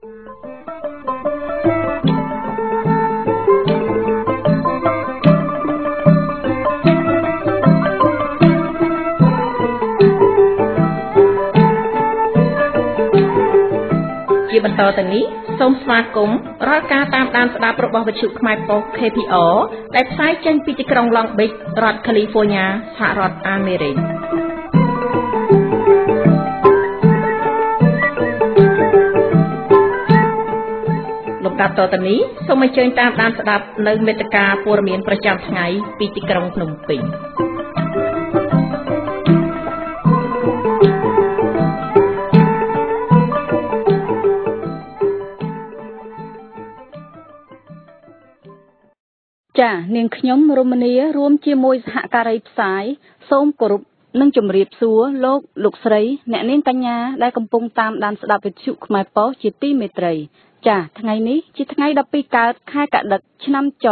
ជាបន្តទៅនេះសូមស្វាគមន៍រាល់ការតាមដានស្ដាប់របស់វិទ្យុខ្មែរប៉ុស្តិ៍ KPR ដែលផ្សាយចេញពីទីក្រុង Long Beach រដ្ឋ California សហរដ្ឋអាមេរិក លំដាប់តទៅនេះសូមអញ្ជើញតាមដានស្ដាប់នៅមេត្តាព័រមៀនប្រចាំថ្ងៃពីទីក្រុងភ្នំពេញចានាងខ្ញុំរមនីរួមជាមួយសហការីផ្សាយសូមគោរពនិងជម្រាបសួរលោកលោកស្រីអ្នកនាងកញ្ញាដែលកំពុងតាមដានស្ដាប់វិទ្យុខ្មែរប៉ុស្តិ៍ជាទីមេត្រី ចាថ្ងៃនេះជាថ្ងៃ12កើតខែកដិកឆ្នាំច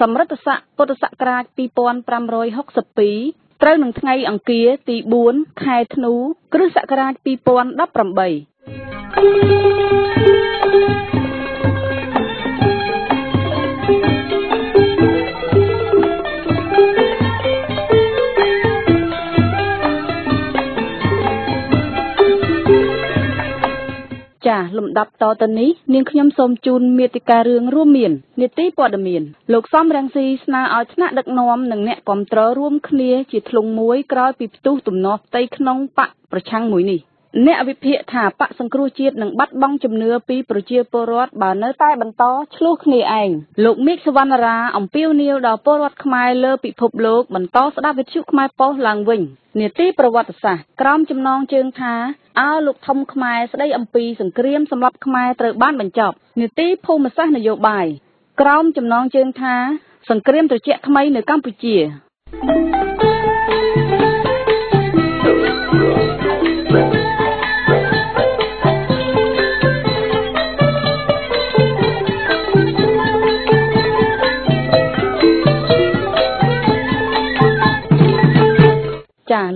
សម្រិតស័កពុទ្ធសករាជ2562ត្រូវនឹងថ្ងៃអង្គារទី4ខែធ្នូ គ្រិស្តសករាជ2018 ចាលំដាប់តទៅនេះនាងខ្ញុំសូមជូនមេតិការរឿងរួមមាននេតិព័ត៌មានលោកសំរងស៊ីស្នើឲ្យថ្នាក់ដឹកនាំនិងអ្នកគ្រប់គ្រងរួមគ្នាជាធ្លុងមួយក្រោយពីផ្ទុះទំនាស់ផ្ទៃក្នុងបកប្រឆាំងមួយនេះអ្នកវិភាគថាបកសង្គ្រោះជាតិនឹងបាត់បង់ជំនឿពីប្រជាពលរដ្ឋបើនៅតែបន្តឆ្លោះគ្នាឯងលោកមេឃសវណ្ណរាអំពាវនាវដល់ពលរដ្ឋខ្មែរលើពិភពលោកបន្តស្ដាប់វិទ្យុខ្មែរប៉ុស្តិ៍ឡើងវិញនេតិប្រវត្តិសាស្ត្រក្រោមចំណងជើងថាអើលោកធំខ្មែរស្ដីអំពីសង្គ្រាមសម្រាប់ខ្មែរត្រូវបានបញ្ចប់នេតិភូមិសាស្ត្រនយោបាយក្រោមចំណងជើងថា សង្គ្រាមត្រជាក់ថ្មីនៅកម្ពុជាចា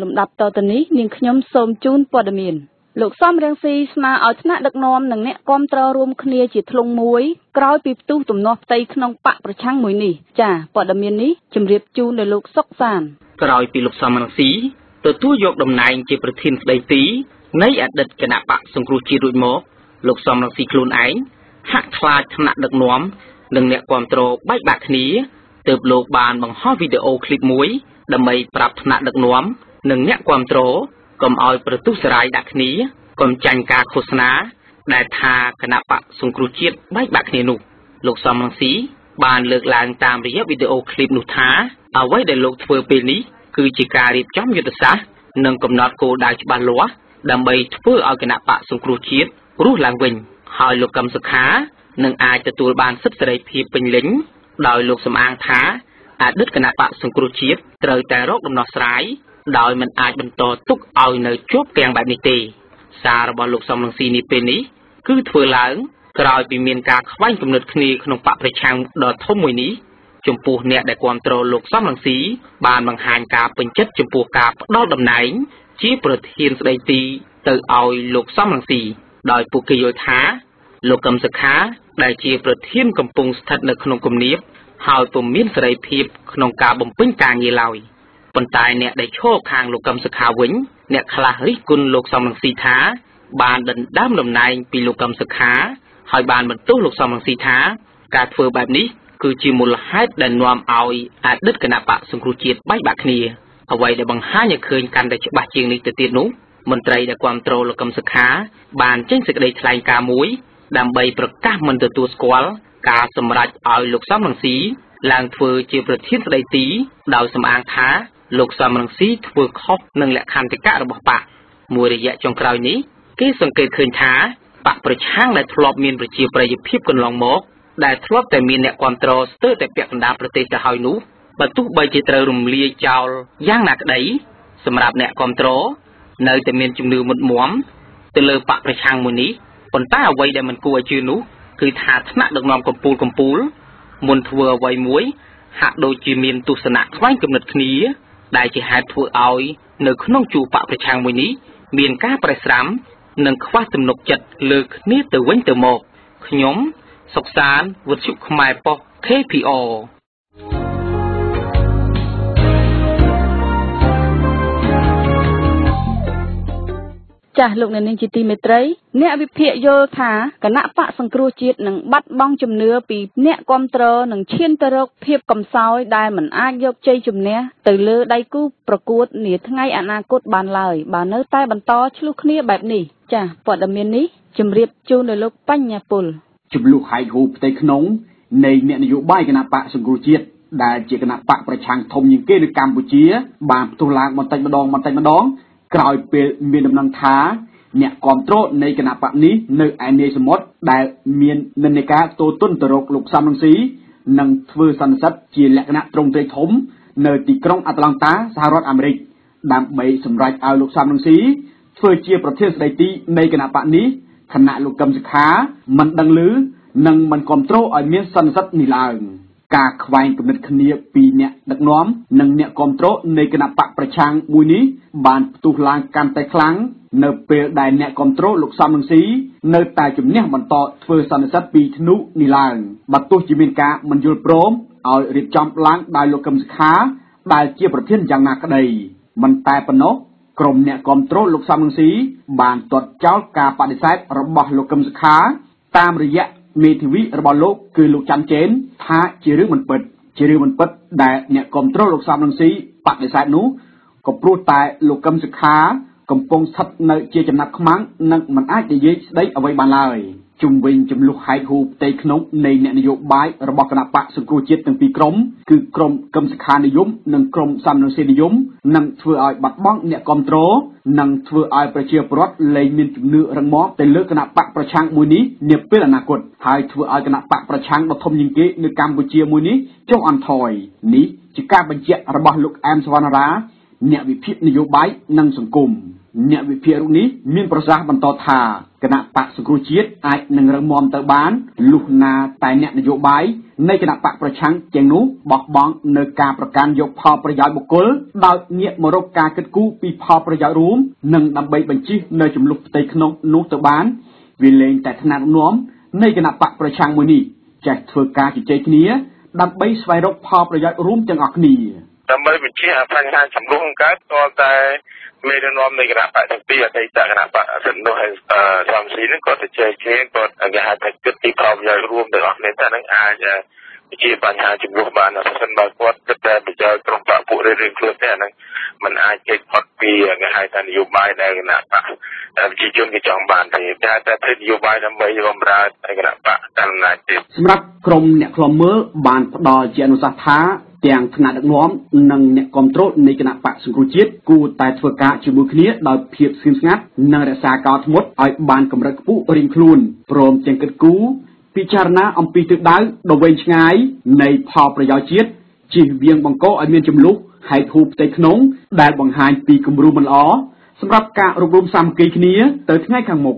លំដាប់តទៅនេះនាងខ្ញុំសូមជូនព័ត៌មានលោកសំរងស៊ីស្នើឲ្យថ្នាក់ដឹកនាំនិងអ្នកគាំទ្ររួមគ្នាជាធ្លុងមួយក្រោយពីផ្ទុះទំនាស់ផ្ទៃក្នុងបកប្រឆាំងមួយនេះចាព័ត៌មាននេះជម្រាបជូនដល់លោកសុកសានក្រោយពីលោកសំរងស៊ីទទួលយកតំណែងជាប្រធានស្ដីទីនៃអតីតគណៈបកសង្គ្រោះជាតិរួចមកលោកសំរងស៊ីខ្លួនឯងហាក់ខ្លាចថ្នាក់ដឹកនាំនិងអ្នកគាំទ្របែកបាក់គ្នាទើបលោកបានបង្ហោះវីដេអូឃ្លីបមួយដើម្បីប្រាប់ថ្នាក់ដឹកនាំ និងអ្នកគាំទ្រកុំឲ្យប្រទុសរាយដាក់គ្នាកុំចាញ់ការឃោសនា ដែលថាគណៈបកសង្គ្រោះជាតិបែកបាក់គ្នានោះលោកសំរងស៊ីបានលើកឡើងតាមរយៈវីដេអូឃ្លីបនោះថាអ្វីដែលលោកធ្វើពេលនេះគឺជាការរៀបចំយុទ្ធសាស្ត្រនិងកំណត់គោលដៅច្បាស់លាស់ដើម្បីធ្វើឲ្យគណៈបកសង្គ្រោះជាតិរស់ឡើងវិញហើយលោកកឹមសុខានឹងអាចទទួលបានសិទ្ធិសេរីភាពពេញលេញដោយលោកសំអាងថាអតីតគណៈបកសង្គ្រោះជាតិត្រូវតែរកដំណោះស្រាយ ដោយមិនអាចបន្តទុកឲ្យនៅជាប់គាំងបែបនេះទេ សាររបស់លោកសំរងស៊ីនេះពេលនេះគឺធ្វើឡើងក្រោយពីមានការខ្វែងគំនិតគ្នាក្នុងបកប្រឆាំងដ៏ធំមួយនេះចំពោះអ្នកដែលគ្រប់គ្រងលោកសំរងស៊ីបានបង្ហាញការពេញចិត្តចំពោះការផ្ដល់តំណែង ជាប្រធានស្ដីទីទៅឲ្យលោកសំរងស៊ីដោយពួកគេយល់ថា លោកកឹមសុខា ដែលជាប្រធានកំពុងស្ថិតនៅក្នុងគំនាបហើយពុំមានសេរីភាពក្នុងការបំពេញការងារឡើយ។ ប៉ុន្តែអ្នកដែលឈរខាងលោកកឹមសុខាវិញ អ្នកខ្លះរិះគន់លោកសំរងស៊ីថា បានដណ្ដើមតំណែងពីលោកកឹមសុខា ហើយបានបន្ទោសលោកសំរងស៊ីថា ការធ្វើបែបនេះគឺជាមូលហេតុដែលនាំឲ្យអតីតគណៈបកសង្គ្រោះជាតិបែកបាក់គ្នាអ្វីដែលបង្ហាញឲ្យឃើញកាន់តែច្បាស់ជាងនេះទៅទៀតនោះមន្ត្រីដែលគ្រប់គ្រងលោកកឹមសុខា បានចេញសេចក្តីថ្លែងការណ៍មួយ ដើម្បីប្រកាសមិនទទួលស្គាល់ការសម្រេចឲ្យលោកសំរងស៊ីឡើងធ្វើជាប្រធានស្ដីទីដោយសំអាងថា លោកសំរងស៊ីធ្វើខុសនឹងលក្ខន្តិកៈរបស់បកមួយរយៈចុងក្រោយនេះគេសង្កេតឃើញថាបកប្រឆាំងដែលធ្លាប់មានប្រជាប្រិយភាពកន្លងមកដែលធ្លាប់តែមានអ្នកគ្រប់គ្រងស្ទើរតែពាក់កណ្ដាលប្រទេសទៅហើយនោះបើទោះបីជាត្រូវរំលាយចោលយ៉ាងណាក្តីសម្រាប់អ្នកគ្រប់គ្រងនៅតែមានជំនឿមុតមមទៅលើបកប្រឆាំងមួយនេះប៉ុន្តែអ្វីដែលមិនគួរឲ្យជឿនោះគឺថាថ្នាក់ដឹកនាំកម្ពុជាកម្ពុជាមុនធ្វើអ្វីមួយហាក់ដូចជាមានទស្សនៈខ្វែងគំនិតគ្នា ដែលជាហេតុធ្វើឲ្យនៅក្នុងជួរបកប្រឆាំងមួយនេះមានការប្រេះស្រាំ និងខ្វះទំនុកចិត្តលើគ្នាទៅវិញទៅមកខ្ញុំសុកសានវិទ្យុខ្មែរប៉ុស្តិ៍ KPR ចាស់លោកអ្នកនាងជាទីមេត្រីអ្នកវិភាគយល់ថាគណៈបកសង្គ្រោះជាតិនឹងបាត់បង់ជំនឿពីអ្នកគ្រប់គ្រងនឹងឈានទៅរកភាពកំសោយដែលមិនអាចយកជ័យជំនះទៅលើដៃគូប្រកួតនាថ្ងៃអនាគតបានឡើយបើនៅតែបន្តឆ្លោះគ្នាបែបនេះចាស់ព័ត៌មាននេះជម្រាបជូនដល់លោកបញ្ញាពលចំនួនហែកហូបផ្ទៃក្នុងនៃអ្នកនយោបាយគណៈបកសង្គ្រោះជាតិដែលជាគណៈបកប្រឆាំងធំជាងគេនៅកម្ពុជាបានផ្ទុះឡើងបន្តិចម្ដងបន្តិចម្ដង ក្រោយពេលមានដំណឹងថា អ្នកគ្រប់គ្រងនៃគណៈបកនេះនៅឯនាយសមុទ្រដែលមាននិន្នាការតូទុនទៅរកលោកសំរងស៊ីនឹងធ្វើសន្និសីទជាលក្ខណៈត្រង់ត្រីធំ នៅទីក្រុងអាត្លង់តាសហរដ្ឋអាមេរិកដើម្បីសម្រេចឲ្យលោកសំរងស៊ីធ្វើជាប្រធានស្ដីទីនៃគណៈបកនេះគណៈលោកកឹមសុខាមិនដឹងឮនិងមិនគ្រប់គ្រងឲ្យមានសន្និសីទនេះឡើង។ ការខ្វែងគំនិតគ្នាពីអ្នកដឹកនាំនិងអ្នកគ្រប់គ្រងនៃគណៈបកប្រឆាំងមួយនេះបានផ្ទុះឡើងកាន់តែខ្លាំងនៅពេលដែលអ្នកគ្រប់គ្រងលោកសំរងស៊ីនៅតែជំនះបន្តធ្វើសន្និសីទពីធ្នុនេះឡើងបើទោះជាមានការមិនយល់ព្រមឲ្យរៀបចំឡើងដោយលោកកឹមសុខាដែលជាប្រធានយ៉ាងណាក្តីមិនតែប៉ុណ្ណោះក្រុមអ្នកគ្រប់គ្រងលោកសំរងស៊ីបានទាត់ចោលការបដិសេធរបស់លោកកឹមសុខាតាមរយៈ មេធាវីរបស់លោកគឺលោកច័ន្ទជេនថាជារឿងមិនពិត ជារឿងមិនពិត ដែលអ្នកគ្រប់គ្រងលោកសំរងស៊ីបដិសេធនោះក៏ព្រោះតែលោកកឹមសុខា កំពុងស្ថិតនៅជាចំណាប់ខ្មាំងនិងមិនអាចនិយាយស្ដីអ្វីបានឡើយ។ ជុំវិញចំនួនហែកហូផ្ទៃក្នុងនៃអ្នកនយោបាយរបស់គណៈបកសង្គ្រោះជាតិទាំងពីរក្រុមគឺក្រុមកឹមសុខានិយមនិងក្រុមសំរងស៊ីនិយមនឹងធ្វើឲ្យបាត់បង់អ្នកគ្រប់គ្រងនិងធ្វើឲ្យប្រជាពលរដ្ឋលែងមានជំនឿរឹងមាំទៅលើគណៈបកប្រឆាំងមួយនេះនាពេលអនាគតហើយធ្វើឲ្យគណៈបកប្រឆាំងដ៏ធំជាងគេនៅកម្ពុជាមួយនេះចុះអន្ថយនេះជាការបញ្ជាក់របស់លោកអែមសវណ្ណារាអ្នកវិភាគនយោបាយនិងសង្គម អ្នកវិភាគរូបនេះមានប្រសាសន៍បន្តថាគណៈបកសង្គ្រោះជាតិអាចនឹងរឹងមាំទៅបានលុះណាតែអ្នកនយោបាយនៃគណៈបកប្រឆាំងទាំងនោះបោះបង់នៅការប្រកាន់យកផលប្រយោជន៍បុគ្គលដោយងាកមករកការគិតគូរពីផលប្រយោជន៍រួមនិងដើម្បីបញ្ជិះនៅចំនួនផ្ទៃក្នុងនោះទៅបានវាលែងតែថ្នាក់នាំនៃគណៈបកប្រឆាំងមួយនេះចេះធ្វើការជជែកគ្នា ដើម្បីស្វែងរកផលប្រយោជន៍រួមទាំងអស់គ្នាដើម្បីបញ្ជាបញ្ហាចំនួនកើតតតែ មេដឹកនាំនៃគណៈបកទាំងពីរអតីតគណៈបកសិទ្ធិនោះហើយសំស៊ីនឹងគាត់ទៅជែកគ្នាគាត់គេហៅថាគិតពីផលប្រយោជន៍រួមទាំងអស់គ្នាតែនឹងអាចជាបញ្ហាចំនួនបានបើសិនបើគាត់គិតតែប្រយោជន៍ក្រុមបកពួករៀងៗខ្លួនទេអានឹងมันអាចគេផុតពីគេហៅថានយោបាយដែលគណៈបកប្រជាជនគេចង់បានតែតែតែធ្វើនយោបាយដើម្បីបំរើគណៈបកតាមអំណាចទេសម្រាប់ក្រមអ្នកខ្លំមើលបានផ្ដល់ជាអនុសាសន៍ថា ទាំងថ្នាក់ដឹកនាំនិងអ្នកគ្រប់គ្រងនៃគណៈបកសង្គ្រោះជាតិគួរតែធ្វើការជាមួយគ្នាដោយភាពស្ងៀមស្ងាត់និងរក្សាកោធ្មត់ឲ្យបានកម្រិតខ្ពស់រៀងខ្លួនព្រមទាំងគិតគូរពិចារណាអំពីទិសដៅដ៏វែងឆ្ងាយនៃផលប្រយោជន៍ជាតិជៀសវាងបង្កឲ្យមានចំនួនហែកហូបផ្ទៃក្នុងដែលបង្ហាញពីគំរូមិនល្អសម្រាប់ការរួបរวมសាមគ្គីគ្នាទៅថ្ងៃខាងមុខ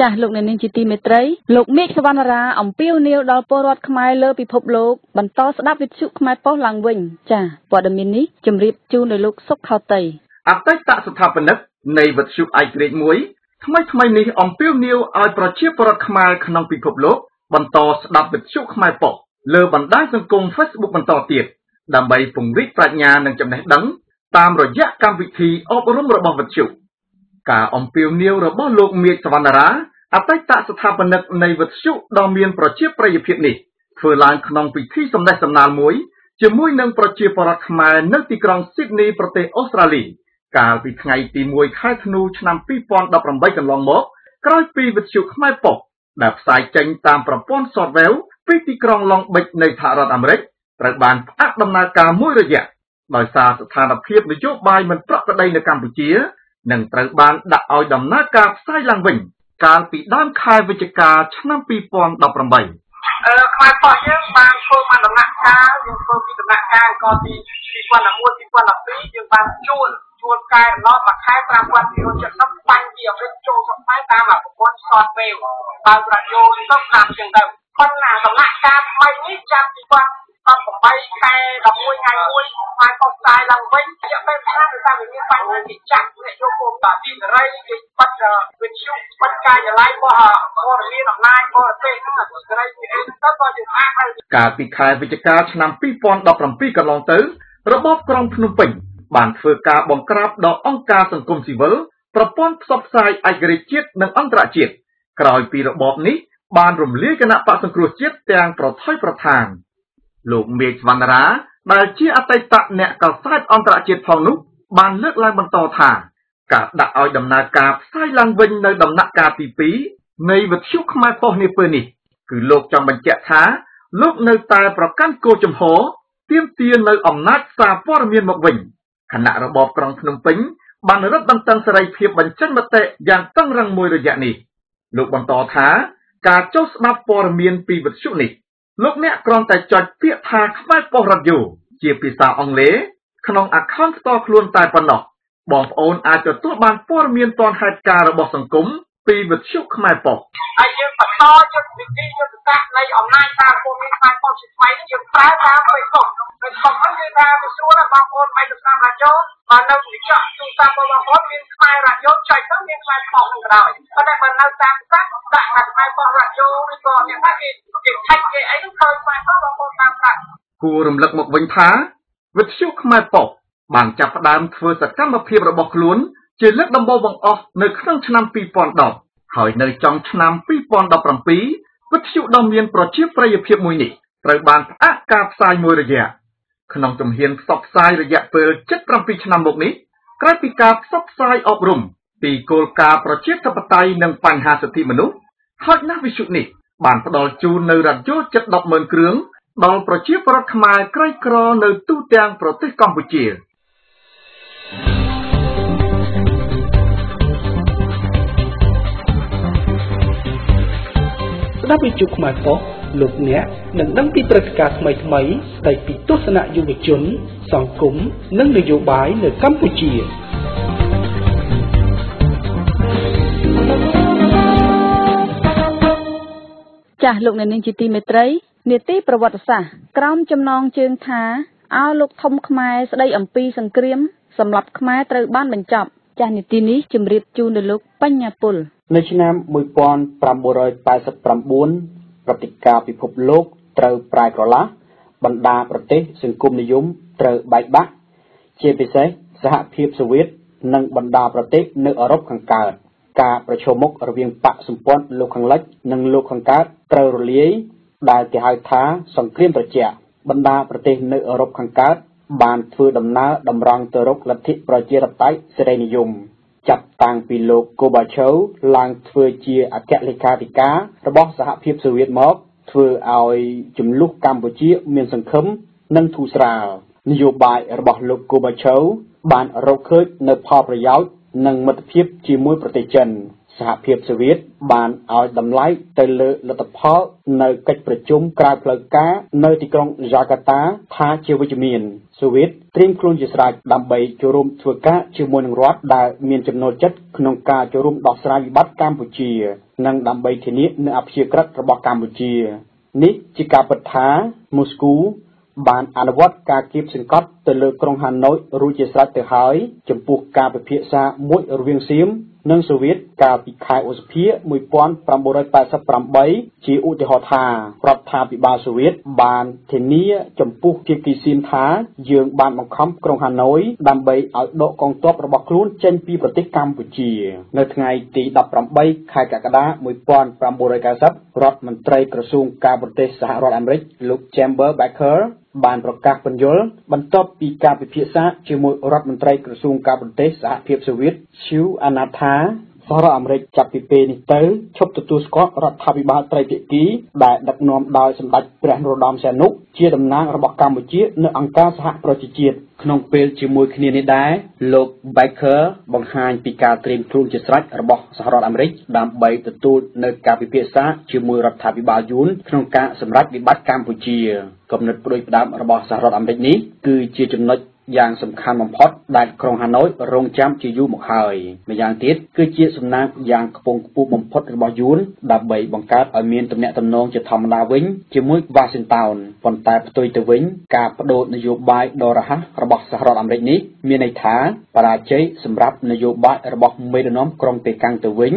ចាស់លោកអ្នកនាងជាទីមេត្រីលោកមេឃសវណ្ណរាអំពាវនាវដល់ពលរដ្ឋខ្មែរលើពិភពលោកបន្តស្ដាប់វិទ្យុខ្មែរប៉ុស្តិ៍ឡើងវិញចាស់ព័ត៌មាននេះជម្រាបជូនដល់លោកសុកខោតៃអតីតស្ថាបនិកនៃវិទ្យុឯករាជ្យមួយថ្មីថ្មីនេះអំពាវនាវឲ្យប្រជាពលរដ្ឋខ្មែរក្នុងពិភពលោកបន្តស្ដាប់វិទ្យុខ្មែរប៉ុស្តិ៍លើបណ្ដាញសង្គម Facebook បន្តទៀតដើម្បីពង្រីកប្រាជ្ញានិងចំណេះដឹងតាមរយៈកម្មវិធីអប់រំរបស់វិទ្យុ ការអំពាវនាវរបស់លោកមេឃសវណ្ណារាអតីតស្ថាបនិកនៃវិទ្យុដ៏មានប្រជាប្រិយភាពនេះធ្វើឡើងក្នុងពិធីសម្ដែងសម្ដាលមួយជាមួយនឹងប្រជាពលរដ្ឋខ្មែរនៅទីក្រុងស៊ីដនីប្រទេសអូស្ត្រាលីកាលពីថ្ងៃទី1ខែធ្នូឆ្នាំ2018កន្លងមកក្រោយពីវិទ្យុខ្មែរប៉ុស្តិ៍ដែលផ្សាយចេញតាមប្រព័ន្ធ Shortwave ពីទីក្រុង Long Beach នៃសហរដ្ឋអាមេរិកត្រូវបានផ្អាកដំណើរការមួយរយៈដោយសារស្ថានភាពនយោបាយមិនប្រក្រតីនៅកម្ពុជា និងត្រូវបានដាក់ឲ្យដំណើរការផ្សាយឡើងវិញ កាលពីដើមខែវិច្ឆិកាឆ្នាំ2018អឺខ្មែរប៉ោះយើងបានធ្វើបានដំណាក់កាលយើងធ្វើពីដំណាក់កាលក៏ទី2011 2012យើងបានជួលជួលកែម្ដងមួយខែ5270បាញ់ពីអាមេរិកចូលស្រុកខ្មែរតាមប្រព័ន្ធ short wave បើរ៉ាឌីយ៉ូនេះទៅតាមជាងទៅប៉ុន្តែដំណាក់កាលថ្មីនេះចាប់ពី 18ខែ11ថ្ងៃមួយហើយក៏ផ្សាយឡើងវិញរយៈពេលខ្លះដោយសារវាមានបញ្ហាគេចាក់អ្នកយកគោលតាទីសេរីគេបាត់វិទ្យុបាត់កាយឡៃរបស់ព័ត៌មានអំណាចបរទេសហ្នឹងទីសេរីពីអីទៅក៏យើងអាចឲ្យកាលពីខែវិច្ឆិកាឆ្នាំ2017កន្លងទៅរបបក្រុងភ្នំពេញបានធ្វើការបង្ក្រាបដល់អង្គការសង្គមស៊ីវិលប្រព័ន្ធផ្សព្វផ្សាយឯករាជ្យជាតិនិងអន្តរជាតិក្រោយពីរបបនេះបានរំលាយគណៈបកសង្គ្រោះជាតិទាំងប្រថុយប្រថាន លោកមេឃវណ្ណរាដែលជាអតីតអ្នកកសែតអន្តរជាតិផងនោះបានលើកឡើងបន្តថាការដាក់ឲ្យដំណើរការផ្សាយឡើងវិញនៅដំណាក់កាលទី2នៃវិទ្យុខ្មែរប៉ុស្តិ៍នាពេលនេះគឺលោកចង់បញ្ជាក់ថាលោកនៅតែប្រកាន់គោលជំហរទាមទារនៅអំណាចសារព័ត៌មានមកវិញគណៈរបបក្រុងភ្នំពេញបានរឹតបន្តឹងសេរីភាពបញ្ចេញមតិយ៉ាងតឹងរឹងមួយរយៈនេះលោកបន្តថាការចុះស្ដាប់ព័ត៌មានពីវិទ្យុនេះ លោកអ្នកគ្រាន់តែចុចពាក្យថាខ្មែរប៉ុស្តិ៍រ៉ាឌីយ៉ូជាភាសាអង់គ្លេសក្នុង account ផ្ទាល់ខ្លួនតែប៉ុណ្ណោះបងប្អូនអាចទទួលបានព័ត៌មានទាន់ហេតុការណ៍របស់សង្គម ពីវិទ្យុខ្មែរប៉ុស្តិ៍ហើយយើងបន្តយុទ្ធវិធីយុទ្ធសាស្ត្រនៃអំណាចតាមព័ត៌មានខ្មែរប៉ុស្តិ៍ជាថ្មីនេះយើងប្រើតាម Facebook Facebook ហ្នឹងគឺថាវាសួរដល់បងប្អូនមិនទៅតាមរ៉ាឌីយ៉ូបើនៅវិទ្យុទូរស័ព្ទរបស់បងប្អូនមានខ្មែររ៉ាឌីយ៉ូចុចទៅមានខ្មែរប៉ុស្តិ៍នឹងក៏ដោយប៉ុន្តែបើនៅតាមសាក់ដាក់ថាខ្មែរប៉ុស្តិ៍រ៉ាឌីយ៉ូឬក៏អ្នកថាគេគេឆែកគេអីនោះឃើញខ្មែរប៉ុស្តិ៍បងប្អូនតាមសាក់គួររំលឹកមកវិញថាវិទ្យុខ្មែរប៉ុស្តិ៍បានចាប់ផ្ដើមធ្វើសកម្មភាពរបស់ខ្លួន ជាលើកដំបូងបង្អស់នៅក្នុងឆ្នាំ2010ហើយនៅចំឆ្នាំ2017វិទ្យុដ៏មានប្រជាប្រិយភាពមួយនេះត្រូវបានផ្អាកការផ្សាយមួយរយៈក្នុងជំហានផ្សព្វផ្សាយរយៈពេល77ឆ្នាំមកនេះក្រោយពីការផ្សព្វផ្សាយអប់រំពីគោលការណ៍ប្រជាធិបតេយ្យនិងបញ្ហាសិទ្ធិមនុស្សហើយណាស់វិទ្យុនេះបានផ្ដល់ជូននៅរ៉ាឌីយ៉ូជិត100000គ្រឿងដល់ប្រជាពលរដ្ឋខ្មែរក្រីក្រនៅទូទាំងប្រទេសកម្ពុជា ស្ដាប់វិទ្យុខ្មែរប៉ុស្តិ៍លោកអ្នកនឹងដឹងពីព្រឹត្តិការណ៍ថ្មីៗស្ដីពីទស្សនៈយុវជន សង្គមនិងនយោបាយនៅកម្ពុជាចាស់លោកអ្នកនាងជាទីមេត្រីនេតិប្រវត្តិសាស្ត្រក្រោមចំណងជើងថាអើលោកធំខ្មែរស្ដីអំពីសង្គ្រាមសម្រាប់ខ្មែរត្រូវបានបញ្ចប់ ចាស់នីតិនេះជម្រាបជូនដល់លោកបញ្ញាពលនៅឆ្នាំ1989ព្រឹត្តិការណ៍ពិភពលោកត្រូវប្រែក្រឡាស់បណ្ដាប្រទេសសង្គមនិយមត្រូវបែកបាក់ជាពិសេសសហភាពសូវៀតនិងបណ្ដាប្រទេសនៅអឺរ៉ុបខាងកើតការប្រឈមមុខរវាងបកសម្ព័ន្ធលោកខាងលិចនិងលោកខាងកើតត្រូវរលាយដែលគេហៅថាសង្គ្រាមត្រជាក់បណ្ដាប្រទេសនៅអឺរ៉ុបខាងកើត បានធ្វើដំណើរតម្រង់ទៅរកលទ្ធិប្រជាធិបតេយ្យសេរីនិយម ចាប់តាំងពីលោកកូបាឆូវឡើងធ្វើជាអគ្គលេខាធិការរបស់សហភាពសូវៀតមក ធ្វើឲ្យចំនួនកម្ពុជាមានសង្ឃឹមនិងធូរស្រាលនយោបាយរបស់លោកកូបាឆូវបានរកឃើញនៅផលប្រយោជន៍និងមិត្តភាពជាមួយប្រទេសចិន សហភាពសូវៀតបានឲ្យតម្លៃទៅលើលទ្ធផលនៅកិច្ចប្រជុំក្រៅផ្លូវការនៅទីក្រុងយ៉ាកាតាថាជាវិជ្ជមានសូវៀតត្រៀមខ្លួនជាស្រេចដើម្បីចូលរួមធ្វើការជាមួយនឹងរដ្ឋដែលមានចំណូលចិត្តក្នុងការចូលរួមដោះស្រាយវិបត្តិកម្ពុជា និងដើម្បីធានានូវអព្យាក្រឹតរបស់កម្ពុជានេះជាការពិតថាមូស្គូបានអនុវត្តការគៀបសង្កត់ទៅលើក្រុងហាណូយរួចជាស្រេចទៅហើយចំពោះការពិភាក្សាមួយរវាងសៀម និងសូវៀតកាលពីខែឧសភា1988 ជាឧទាហរណ៍ថា រដ្ឋាភិបាលសូវៀតបានធានាចំពោះភាគីសៀមថា យើងបានបង្ខំក្រុងហាណូយដើម្បីឲ្យដកកងទ័ពរបស់ខ្លួនចេញពីប្រទេសកម្ពុជា នៅថ្ងៃទី18ខែកក្កដា1990រដ្ឋមន្ត្រីក្រសួងការបរទេសសហរដ្ឋអាមេរិកលោក Chamber Baker បានប្រកាសពន្យល់បន្ទាប់ពីការពិភាក្សាជាមួយរដ្ឋមន្ត្រីក្រសួងការបរទេសសហភាពសូវៀត Shiv Anatha សហរដ្ឋអាមេរិកចាប់ពីពេលនេះទៅឈប់ទទួលស្គាល់រដ្ឋាភិបាលត្រីភាគីដែលដឹកនាំដោយសម្ដេចព្រះនរោត្តមសីហនុជាតំណាងរបស់កម្ពុជានៅអង្គការសហប្រជាជាតិ ក្នុងពេលជាមួយគ្នានេះដែរលោក Baker បង្ហាញពីការត្រៀមខ្លួនជាស្រេចរបស់សហរដ្ឋអាមេរិកដើម្បីទទួលនៅការពិភាក្សាជាមួយរដ្ឋាភិបាលយួនក្នុងការសម្រេចវិបត្តិកម្ពុជាគំនិតផ្ដួចផ្ដើមរបស់សហរដ្ឋអាមេរិកនេះគឺជាចំណុច យ៉ាងសំខាន់បំផុតដែលក្រុងហាណូយរងចាំជាយូរមកហើយម្យ៉ាងទៀតគឺជាសំណាងយ៉ាងខ្ពង់ខ្ពស់បំផុតរបស់យួនដើម្បីបង្កើតឲ្យមានទំនាក់ទំនងជាធម្មតាវិញជាមួយវ៉ាស៊ីនតោនប៉ុន្តែផ្ទុយទៅវិញការបដូរនយោបាយដ៏រហ័សរបស់សហរដ្ឋអាមេរិកនេះមានន័យថាបរាជ័យសម្រាប់នយោបាយរបស់មេដឹកនាំក្រុងប៉េកាំងទៅវិញ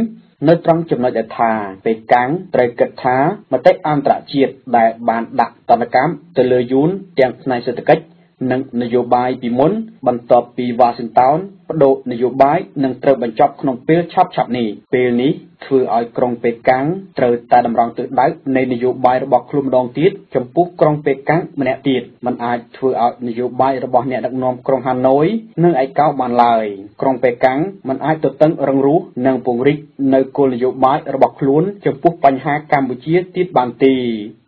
នៅត្រង់ចំណុចដែលថាប៉េកាំងត្រូវគិតថាមតិអន្តរជាតិដែលបានដាក់ទណ្ឌកម្មទៅលើយួនទាំងផ្នែកសេដ្ឋកិច្ច និងនយោបាយពីមុន បន្ទាប់ពីវ៉ាស៊ីនតោនបដូរនយោបាយនឹងត្រូវបញ្ចប់ក្នុងពេលឆាប់ៗនេះ ពេលនេះធ្វើឲ្យក្រុងប៉េកាំងត្រូវតែតម្រង់ទិសដៅនៃនយោបាយរបស់ខ្លួនម្ដងទៀតចំពោះក្រុងប៉េកាំងម្នាក់ទៀតมันអាចធ្វើឲ្យនយោបាយរបស់អ្នកដឹកនាំក្រុងហាណូយនឹងឯកោបានឡើយក្រុងប៉េកាំងมันអាចទទឹងរឹងរូសនិងពង្រីកនៅគោលនយោបាយរបស់ខ្លួនចំពោះបញ្ហាកម្ពុជាទៀតបានទេ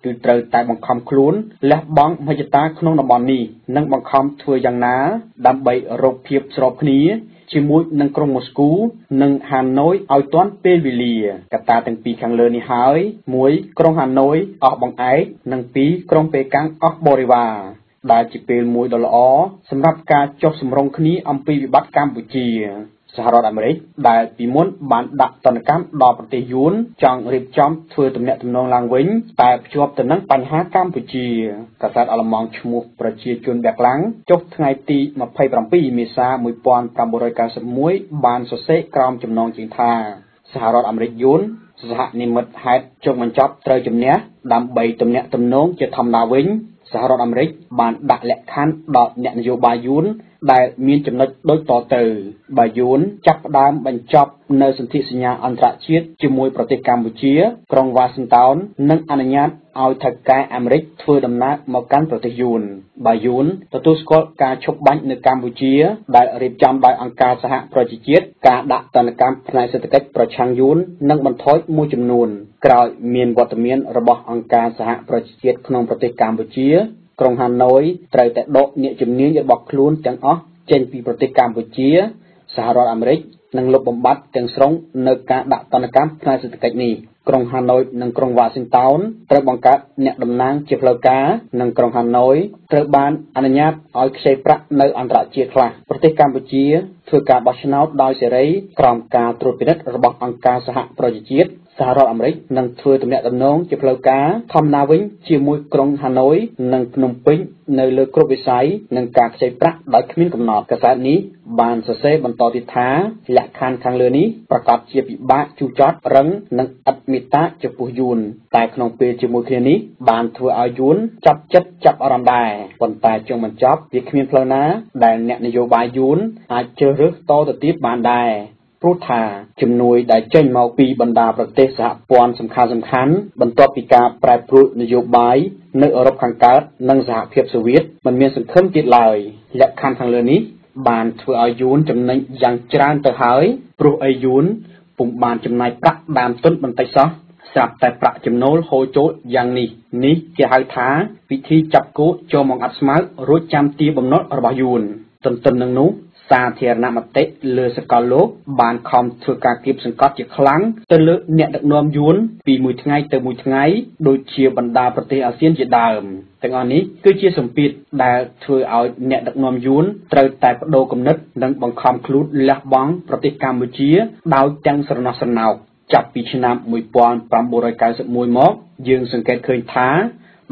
គឺត្រូវតែបង្ខំខ្លួនលះបង់មហិច្ឆតាក្នុងតំបន់នេះនិងបង្ខំធ្វើយ៉ាងណាដើម្បីរកភាពស្របគ្នា ជាមួយនឹងក្រុងម៉ូស្គូ និងហាណូយឲ្យទាន់ពេលវេលា កត្តាទាំងពីរខាងលើនេះហើយ 1 ក្រុងហាណូយអស់បង្អែក និង 2 ក្រុងប៉េកាំងអស់បរិវារ ដែលជាពេលមួយដ៏ល្អសម្រាប់ការចុះសម្រុងគ្នាអំពីវិបត្តិកម្ពុជា សហរដ្ឋអាមេរិកដែលពីមុនបានដាក់ទណ្ឌកម្មដល់ប្រទេសយួនចង់រៀបចំធ្វើទំនាក់ទំនងឡើងវិញ តែភ្ជាប់ទៅនឹងបញ្ហាកម្ពុជាកាសែតអាល្លឺម៉ង់ឈ្មោះប្រជាជនបែកឡាំងចុះថ្ងៃទី27មេសា1991បានសរសេរក្រោមចំណងជើងថាសហរដ្ឋអាមេរិកយួនសហនិមិត្តហេតុចុងបញ្ចប់ត្រូវជំនះដើម្បីទំនាក់ទំនងជាធម្មតាវិញសហរដ្ឋអាមេរិកបានដាក់លក្ខខណ្ឌដល់អ្នកនយោបាយយួន ដែលមានចំណុចដូចតទៅបើយួនចាប់ផ្ដើមបញ្ចប់នៅសន្ធិសញ្ញាអន្តរជាតិជាមួយប្រទេសកម្ពុជា ក្រុងវ៉ាស៊ីនតោននឹងអនុញ្ញាតឲ្យថៅកែអាមេរិកធ្វើដំណើរមកកាន់ប្រទេសយួនបើយួនទទួលស្គាល់ការឈប់បាញ់នៅកម្ពុជា ដែលរៀបចំដោយអង្គការសហប្រជាជាតិការដាក់ទណ្ឌកម្មផ្នែកសេដ្ឋកិច្ចប្រឆាំងយួននឹងបន្ថយមួយចំនួន ក្រោយមានវត្តមានរបស់អង្គការសហប្រជាជាតិក្នុងប្រទេសកម្ពុជា ក្រុងហាណូយត្រូវតែដកអ្នកជំនាញរបស់ខ្លួនទាំងអស់ចេញពីប្រទេសកម្ពុជា សហរដ្ឋអាមេរិកនិងលុបបំបាត់ទាំងស្រុងនៅការដាក់ទណ្ឌកម្មផ្នែកសេដ្ឋកិច្ចនេះក្រុងហាណូយនិងក្រុងវ៉ាស៊ីនតោនត្រូវបង្កើតអ្នកតំណាងជាផ្លូវការនិងក្រុងហាណូយត្រូវបានអនុញ្ញាតឲ្យខ្ចីប្រាក់នៅអន្តរជាតិខ្លះប្រទេសកម្ពុជា ធ្វើការបោះឆ្នោតដោយសេរីក្រោមការត្រួតពិនិត្យរបស់អង្គការសហប្រជាជាតិសហរដ្ឋអាមេរិកនឹងធ្វើទំនាក់ទំនងជាផ្លូវការធម្មតាវិញជាមួយក្រុងហាណូយនិងភ្នំពេញនៅលើគ្រប់វិស័យនិងការខ្ចីប្រាក់ដោយគ្មានកំណត់កាសែតនេះបានសរសេរបន្តទៀតថាលក្ខខណ្ឌខាងលើនេះប្រកាសជាពិបាកជូរចត់រឹងនិងឥតមេត្តាចំពោះយួនតែក្នុងពេលជាមួយគ្នានេះបានធ្វើឲ្យយួនចាប់ចិត្តចាប់អារម្មណ៍ដែរប៉ុន្តែចុងបញ្ចប់វាគ្មានផ្លូវណាដែលអ្នកនយោបាយយួនអាចជ្រើសរើសតទៅទៀតបានដែរព្រោះថាជំនួយដែលចេញមកពីបណ្ដាប្រទេសសហព័ន្ធសំខាន់សំខាន់បន្ទាប់ពីការប្រែប្រួលនយោបាយនៅអឺរ៉ុបខាងកើតនិងសហភាពសូវៀតមិនមានសង្ឃឹមទៀតឡើយលក្ខខណ្ឌខាងលើនេះបានធ្វើឲ្យយួនចំណេញយ៉ាងច្រើនទៅហើយព្រោះអីយួនពុំបានចំណាយប្រាក់ដើមទុនបន្តិចសោះស្រាប់តែប្រាក់ចំណូលហូរចូលយ៉ាងនេះនេះគេហៅថាវិធីចាប់គោចូលមកអត់ស្មៅរួចចាំទាបំណុលរបស់យួនទន្ទឹមនឹងនោះ សាធារណមតិលើសកលលោកបានខំធ្វើការគៀបសង្កត់ជាខ្លាំងទៅលើអ្នកដឹកនាំយួនពីមួយថ្ងៃទៅមួយថ្ងៃដូចជាបណ្ដាប្រទេសអាស៊ានជាដើមទាំងអស់នេះគឺជាសម្ពាធដែលធ្វើឲ្យអ្នកដឹកនាំយួនត្រូវតែបដូរគំនិតនិងបង្ខំខ្លួនលះបង់ប្រទេសកម្ពុជាដោយទាំងស្រណោះស្រណោកចាប់ពីឆ្នាំ1991មកយើងសង្កេតឃើញថា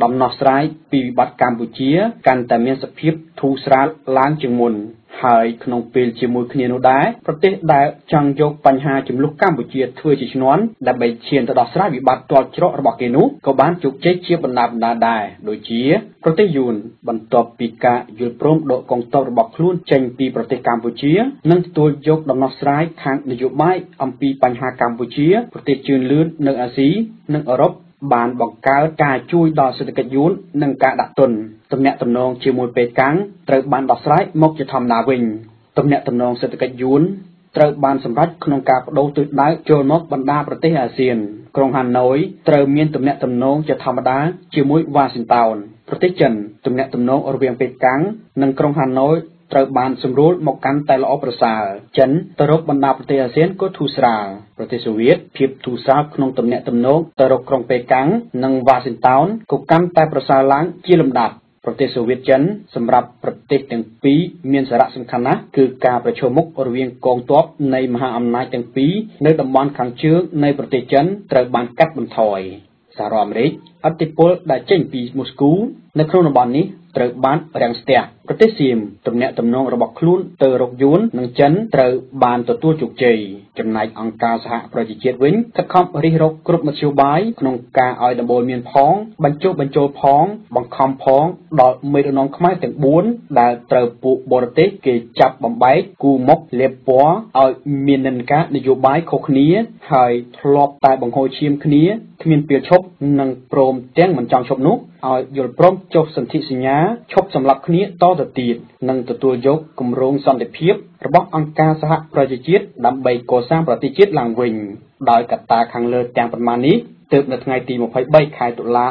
ដំណោះស្រាយពីវិបត្តិកម្ពុជា កាន់តែមានសភាពធូរស្រាលឡើងជាងមុន ហើយក្នុងពេលជាមួយគ្នានោះដែរប្រទេសដែលចង់យកបញ្ហាចំនួនកម្ពុជាធ្វើជាឈ្នន់ដើម្បីឈានទៅដោះស្រាយវិបត្តិទាល់ច្រករបស់គេនោះក៏បានជោគជ័យជាបណ្ដាបណ្ដាដែរដូចជាប្រទេសយួនបន្ទាប់ពីការយល់ព្រមដកកងទ័ពរបស់ខ្លួនចេញពីប្រទេសកម្ពុជានិងទទួលយកដំណោះស្រាយខាងនយោបាយអំពីបញ្ហាកម្ពុជាប្រទេសជឿនលឿននៅអាស៊ីនិងអឺរ៉ុប បានបង្កើតការជួយដល់សេដ្ឋកិច្ចយួននិងការដាក់ទុនទំនាក់ទំនងជាមួយប៉េកាំងត្រូវបានដោះស្រាយមកជាធម្មតាវិញទំនាក់ទំនងសេដ្ឋកិច្ចយួនត្រូវបានសម្រេចក្នុងការបដូរទិសដៅចូលមកបណ្ដាប្រទេសអាស៊ាន ក្រុងហាណូយត្រូវមានទំនាក់ទំនងជាធម្មតាជាមួយវ៉ាស៊ីនតោនប្រទេសចិនទំនាក់ទំនងរវាងប៉េកាំងនិងក្រុងហាណូយ ត្រូវបានសម្រួលមកកាន់តែល្អប្រសើរ ចិនទៅរកបណ្ដាប្រទេសអាស៊ានក៏ធូរស្រាល ប្រទេសសូវៀតភាពធូរស្រាលក្នុងទំនាក់ទំនងទៅរកក្រុងប៉េកាំង និងវ៉ាស៊ីនតោនក៏កាន់តែប្រសើរឡើងជាលំដាប់ប្រទេសសូវៀតចិនសម្រាប់ប្រទេសទាំងពីរមានសារៈសំខាន់ណាស់គឺការប្រឈមមុខរវាងកងទ័ពនៃមហាអំណាចទាំងពីរនៅតំបន់ខាងជើងនៃប្រទេសចិនត្រូវបានកាត់បន្ថយសហរដ្ឋអាមេរិកអធិពលដែលចេញពីមូស្គូនៅក្នុងតំបន់នេះត្រូវបានរាំងស្ទះ ប្រទេសសៀមទំនាក់ទំនងរបស់ខ្លួនទៅរកយួននិងចិនត្រូវបានទទួលជោគជ័យចំណែកអង្គការសហប្រជាជាតិវិញខិតខំរិះរកគ្រប់មធ្យោបាយក្នុងការឲ្យដំបូលមានផង បញ្ចុះបញ្ចូលផង បង្ខំផងដល់មេដឹកនាំខ្មែរទាំង4ដែលត្រូវពួកបរទេសគេចាប់បំបែកគូមុខលាបពណ៌ឲ្យមាននិន្នាការនយោបាយខុសគ្នាហើយធ្លាប់តែបង្ហូរឈាមគ្នាគ្មានពេលឈប់និងព្រមទាំងមិនចង់ឈប់នោះឲ្យយល់ព្រមចុះសន្ធិសញ្ញាឈប់សម្លាប់គ្នាតទៅទៀតនិងទទួលយកគម្រោងសន្តិភាពរបស់អង្គការសហប្រជាជាតិដើម្បីកសាងប្រទេសជាតិឡើងវិញដោយកត្តាខាងលើទាំងប៉ុន្មាននេះ ទើបនៅថ្ងៃទី23ខែតុលា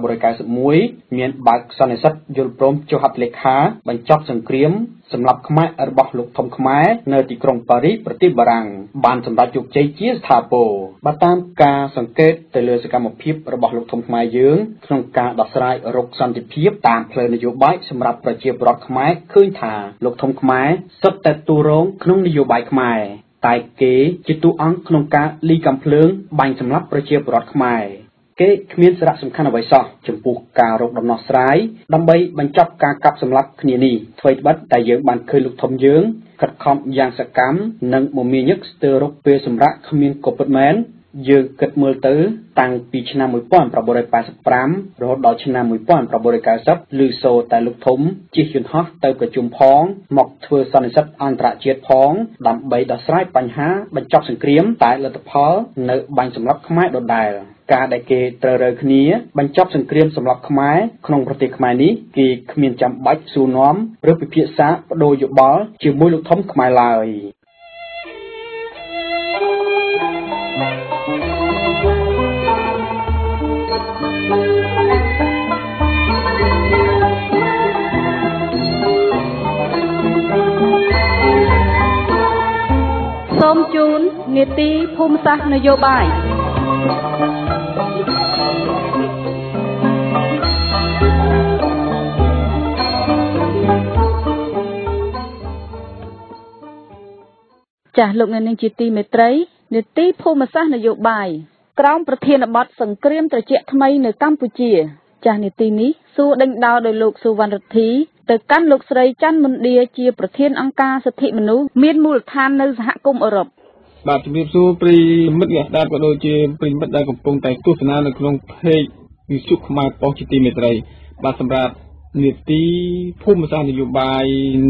1991មានបើកសន្និសីទយល់ព្រមចុះហត្ថលេខាបញ្ចប់សង្គ្រាមសម្រាប់ខ្មែររបស់លោកធំខ្មែរនៅទីក្រុងប៉ារីសប្រទេសបារាំងបានសម្រេចជោគជ័យជាស្ថាពរបើតាមការសង្កេតទៅលើសកម្មភាពរបស់លោកធំខ្មែរយើងក្នុងការដោះស្រាយរកសន្តិភាពតាមផ្លូវនយោបាយសម្រាប់ប្រជាពលរដ្ឋខ្មែរឃើញថាលោកធំខ្មែរសុទ្ធតែទូរងក្នុងនយោបាយខ្មែរ តែគេជាតួអង្គក្នុងការលីកំភ្លើងបាញ់សម្លាប់ប្រជាពលរដ្ឋខ្មែរគេគ្មានសារៈសំខាន់អ្វីសោះចំពោះការរកដំណោះស្រាយដើម្បីបញ្ចប់ការកាប់សម្លាប់គ្នានេះអ្វីត្បិតតែយើងបានឃើញលោកធំយើងខិតខំយ៉ាងសកម្មនិងមមាញឹកស្ទើររកពេលសម្រាប់គ្មានក៏ពិតមែន យើងគិតមើលទៅតាំងពីឆ្នាំ1985រហូតដល់ឆ្នាំ1990ឮសូរតែលោកធំជិះយន្តហោះទៅប្រជុំផង មកធ្វើសន្និសីទអន្តរជាតិផង ដើម្បីដោះស្រាយបញ្ហាបញ្ចប់សង្គ្រាមតែលទ្ធផល នៅបាញ់សម្លាប់ខ្មែរដដែលការដែលគេត្រូវរើគ្នាបញ្ចប់សង្គ្រាមសម្រាប់ខ្មែរក្នុងប្រទេសខ្មែរនេះគេគ្មានចាំបាច់សួរនាំឬពិភាក្សាបដូរយោបល់ជាមួយលោកធំខ្មែរឡើយ មជូននេតិភូមិសាស្ត្រនយោបាយចាស់លោកអ្នកនាងជាទីមេត្រីនេតិភូមិសាស្ត្រនយោបាយក្រោមប្រធានបទសង្គ្រាមត្រជាក់ថ្មីនៅកម្ពុជា ចាស់នេតិនេះសួរដេញដោលដោយលោកសុវណ្ណរិទ្ធី ទៅកាន់លោកស្រីច័ន្ទមុនឌាជាប្រធានអង្គការសិទ្ធិមនុស្សមានមូលដ្ឋាននៅសហគមន៍អឺរ៉ុបបាទជំរាបសួរប្រិមិត្តអ្នកស្ដាប់ក៏ដូចជាប្រិមិត្តដែលកំពុងតែទស្សនានៅក្នុងเพจវិទ្យុខ្មែរប៉ុស្តិ៍ជាទីមេត្រី បាទសម្រាប់នីតិភូមិសាស្ត្រនយោបាយ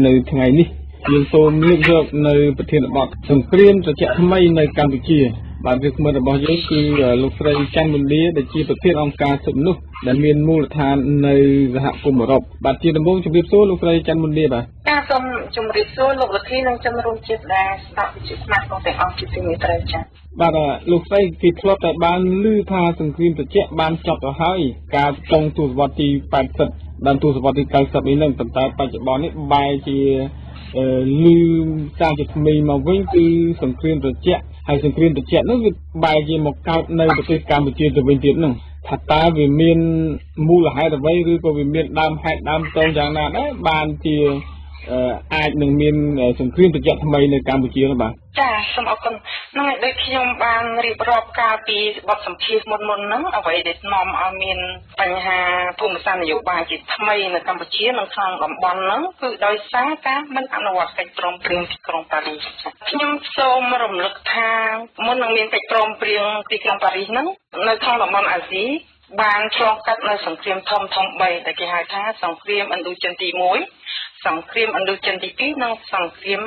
នៅថ្ងៃនេះយើងសូមលើកយកនៅប្រធានបទសង្គ្រាមត្រជាក់ថ្មីនៅកម្ពុជា បាទវាគ្មិនរបស់យើងគឺលោកស្រីច័ន្ទមុនលាដែលជាប្រធានអង្គការសិទ្ធិមនុស្សដែលមានមូលដ្ឋាននៅសហគមន៍អឺរ៉ុបបាទជាដំបូងជម្រាបសួរលោកស្រីច័ន្ទមុនលាបាទចាសូមជម្រាបសួរលោកវិធីនិងជនរួមជាតិដែលស្ដាប់វិទ្យុខ្មែរទាំងទាំងអស់ជាទីមេត្រីចាបាទលោកស្រីគេធ្លាប់តែបានឮថាសង្គ្រាមត្រជាក់បានចប់ទៅហើយកាលក្នុងទសវត្សរ៍ទី80ដល់ទសវត្សរ៍ទី90នេះនឹងប៉ុន្តែបច្ចុប្បន្ននេះបែរជាលឺសារជាថ្មីមកវិញគឺសង្គ្រាមត្រជាក់ ហើយសង្គ្រាមត្រជាក់នោះវាបែរជាមកកើតនៅប្រទេសកម្ពុជាទៅវិញទៀតហ្នឹងថាតើវាមានមូលហេតុអ្វីឬក៏វាមានដើមហេតុដើមតងយ៉ាងណាដែរបានជា អាចនឹងមានសង្គ្រាមត្រជាក់ថ្មីនៅកម្ពុជានោះបាទចាសូមអរគុណហ្នឹងហើយដូចខ្ញុំបានរៀបរាប់កាលពីបទសម្ភាសមុនមុនហ្នឹងអ្វីដែលនាំឲ្យមានបញ្ហាភូមិសាស្ត្រនយោបាយជាថ្មីនៅកម្ពុជានិងក្នុងតំបន់ហ្នឹងគឺដោយសារការមិនអនុវត្តកិច្ចព្រមព្រៀងទីក្រុងប៉ារីសខ្ញុំសូមរំលឹកថាមុននឹងមានកិច្ចព្រមព្រៀងទីក្រុងប៉ារីសហ្នឹងនៅក្នុងតំបន់អាស៊ីបានឆ្លងកាត់នៅសង្គ្រាមធំធំ3ដែលគេហៅថាសង្គ្រាមឥណ្ឌូចិនទី1 សង្គ្រាមឥណ្ឌូចិនទី2និងសង្គ្រាម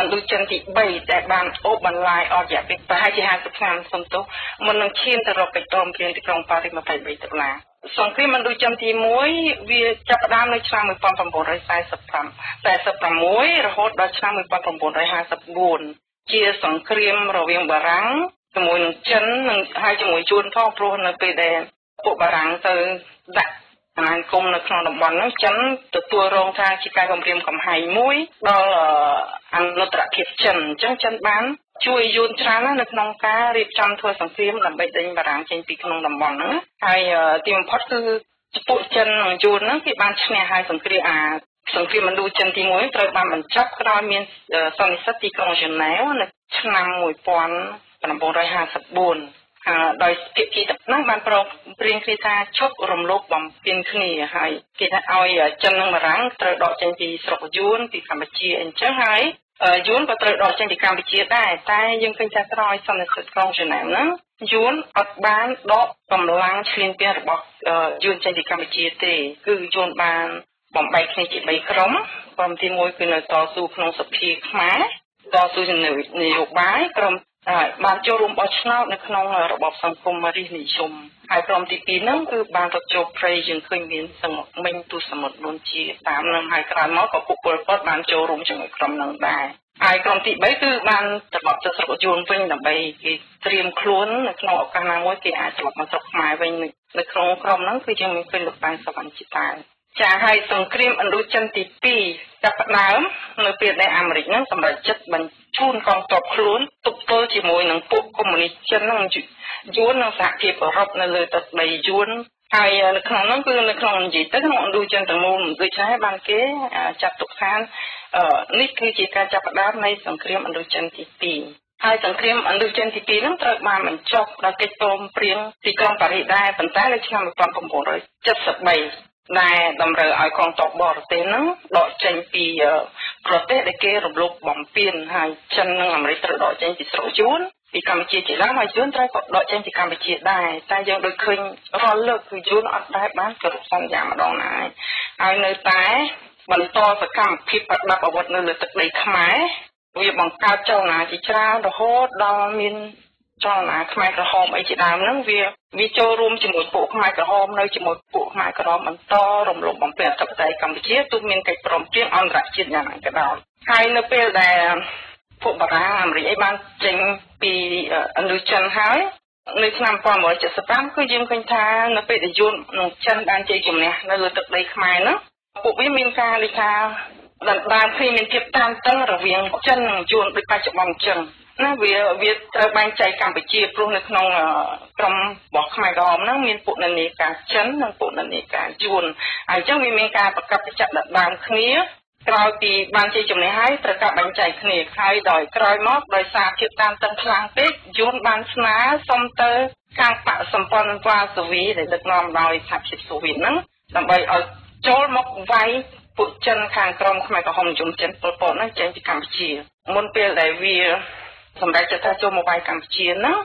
ឥណ្ឌូចិនទី3ដែលបានអូសបន្លាយអស់រយៈពេលប្រហែលជា50ឆ្នាំសំទោសមុននឹងឈានទៅរកកិច្ចព្រមព្រៀងទីក្រុងប៉ារីស23ដុល្លារសង្គ្រាមឥណ្ឌូចិនទី1វាចាប់ផ្ដើមនៅឆ្នាំ1945 46រហូតដល់ឆ្នាំ1954ជាសង្គ្រាមរវាងបារាំងជាមួយនឹងចិននិងហើយជាមួយជួនផងព្រោះនៅពេលដែលពួកបារាំងទៅដាក់ អាណានិគមនៅក្នុងតំបន់នោះចិនទទួលរងថាជាការគំរាមកំហែងមួយដល់អនុត្តរភាពចិនអញ្ចឹងចិនបានជួយយួនច្រើនណាស់នៅក្នុងការរៀបចំធ្វើសង្គ្រាមដើម្បីដេញបារាំងចេញពីក្នុងតំបន់ហ្នឹងហើយទីបំផុតគឺពួកចិននិងយួនហ្នឹងគេបានឈ្នះហើយសង្គ្រាមអាសង្គ្រាមឥណ្ឌូចិនទី1ត្រូវបានបញ្ចប់ក្រោយមានសន្និសីទទីក្រុងហ្សឺណែវនៅឆ្នាំ1954ហើយ ដោយភាគីទាំងនោះបានប្រកព្រៀងគ្នាថាឈប់រំលោភបំពានគ្នាហើយគេថាឲ្យចិននិងបារាំងត្រូវដកចេញពីស្រុកយួនពីកម្ពុជាអញ្ចឹងហើយយួនក៏ត្រូវដកចេញពីកម្ពុជាដែរតែយើងឃើញថាក្រោយសន្និសីទក្រុងហ្សឺណែវហ្នឹងយួនអត់បានដកកម្លាំងឈ្លានពានរបស់យួនចេញពីកម្ពុជាទេ គឺយួនបានបំបែកគ្នាជា3ក្រុមក្រុមទី1គឺនៅតស៊ូក្នុងសភាខ្មែរតស៊ូនយោបាយក្រុម បានចូលរួមបោះឆ្នោតនៅក្នុងរបបសង្គមរាជនិយមហើយក្រុមទី2ហ្នឹងគឺបានរត់ចូលព្រៃយើងឃើញមានសមុទ្រមិញទូសមុទ្រនួនជាតាមនឹងហើយក្រោយមកក៏ពួកពលពតបានចូលរួមជាមួយក្រុមហ្នឹងដែរហើយក្រុមទី3គឺបានត្រឡប់ទៅស្រុកយួនវិញដើម្បីគេត្រៀមខ្លួននៅក្នុងឱកាសណាមួយគេអាចត្រឡប់មកស្រុកខ្មែរវិញនៅក្នុងក្រុមហ្នឹងគឺយើងមានឃើញលោកប៉ែនសវណ្ណជាតា ចាហើយសង្គ្រាមឥណ្ឌូចិនទី2ចាប់ផ្ដើមនៅពេលដែលអាមេរិកហ្នឹងសម្រេចចិត្តបញ្ជូនកងទ័ពខ្លួនទប់ទល់ជាមួយនឹងពួកកុម្មុយនីសចិនហ្នឹងយួននិងសហភាពអឺរ៉ុបនៅលើទឹកដីយួនហើយនៅក្នុងនោះគឺនៅក្នុងនិយាយទៅក្នុងឥណ្ឌូចិនទាំងមូលដូច្នេះបានគេចាត់ទុកថានេះគឺជាការចាប់ផ្ដើមនៃសង្គ្រាមឥណ្ឌូចិនទី2ហើយសង្គ្រាមឥណ្ឌូចិនទី2ហ្នឹងត្រូវបានបញ្ចប់ដោយកិច្ចព្រមព្រៀងទីក្រុងប៉ារីសដែរប៉ុន្តែនៅឆ្នាំ1973 ដែលតម្រូវឲ្យកងទ័ពបរទេសហ្នឹងដកចេញពីប្រទេសដែលគេរំលោភបំពានហើយចិននិងអាមេរិកត្រូវដកចេញពីស្រុកយួនពីកម្ពុជាជាដើមហើយយួនត្រូវក៏ដកចេញពីកម្ពុជាដែរតែយើងដូចឃើញរាល់លើកគឺយួនអត់ដែលបានគោរពសន្យាម្ដងណាហើយនៅតែបន្តសកម្មភាពប្រដាប់អាវុធនៅលើទឹកដីខ្មែរវាបង្កើតចលនាជាច្រើនរហូតដល់មាន ចលនាខ្មែរក្រហមអីជាដើមហ្នឹងវាវាចូលរួមជាមួយពួកខ្មែរក្រហមនៅជាមួយពួកខ្មែរក្រហមបន្តរំលោភបំពានអធិបតេយ្យកម្ពុជាទោះមានកិច្ចព្រមព្រៀងអន្តរជាតិយ៉ាងណាក៏ដោយហើយនៅពេលដែលពួកបារាំងអាមេរិកអីបានចេញពីឥណ្ឌូចិនហើយនៅឆ្នាំ1975គឺយើងឃើញថានៅពេលដែលយួននិងចិនបានជ័យជំនះនៅលើទឹកដីខ្មែរហ្នឹងពួកវាមានការលេខាដណ្ដើមគ្នាមានភាពតានតឹងរវាងចិននិងយួនដូចបច្ចុប្បន្នអញ្ចឹង ណាវាវាត្រូវបែងចែកកម្ពុជាព្រោះនៅក្នុងក្រុមរបស់ខ្មែរក្រហមហ្នឹងមានពួកនិន្នាការចិននិងពួកនិន្នាការយួនហើយអញ្ចឹងវាមានការប្រកបប្រចាំដណ្ដើមគ្នាក្រោយពីបានជាជំនះហើយត្រូវកាប់បែងចែកគ្នាហើយដោយក្រោយមកដោយសារភាពតានតឹងខ្លាំងពេកយួនបានស្នើសុំទៅខាងបកសម្ព័ន្ធវ៉ាសូវីដែលដឹកនាំដោយសហភាពសូវៀតហ្នឹងដើម្បីឲ្យចូលមកវាយពួកចិនខាងក្រមខ្មែរក្រហមជំចិនពលពតហ្នឹងចេញពីកម្ពុជាមុនពេលដែលវា សម្រាប់ចិត្តថាចូលមកវាយកម្ពុជាហ្នឹង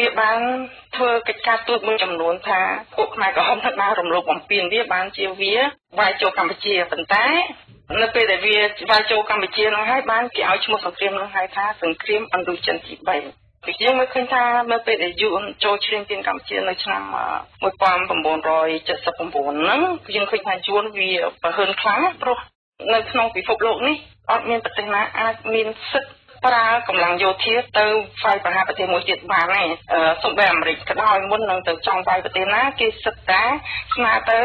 វាបានធ្វើកិច្ចការទូតមួយចំនួនថាពួកខ្មែរក្រហមថាបានរំលោភបំពានវាបានជាវាវាយចូលកម្ពុជាប៉ុន្តែនៅពេលដែលវាវាយចូលកម្ពុជានោះហើយបានគេឲ្យឈ្មោះសង្គ្រាមនោះហៅថាសង្គ្រាមឥណ្ឌូចិនទី3ពីយើងមើលឃើញថានៅពេលដែលយួនចូលឈ្លានពានកម្ពុជានៅឆ្នាំ1979ហ្នឹងយើងឃើញថាយួនវាប្រហើនខ្លាំងព្រោះនៅក្នុងពិភពលោកនេះអត់មានប្រទេសណាអាចមានសិទ្ធិ ប្រើកម្លាំងយោធាទៅវាយប្រហារប្រទេសមួយទៀតបានទេសូម្បីអាមេរិកក៏ដោយមុននឹងទៅចង់វាយប្រទេសណាគេសិតតាស្នើទៅ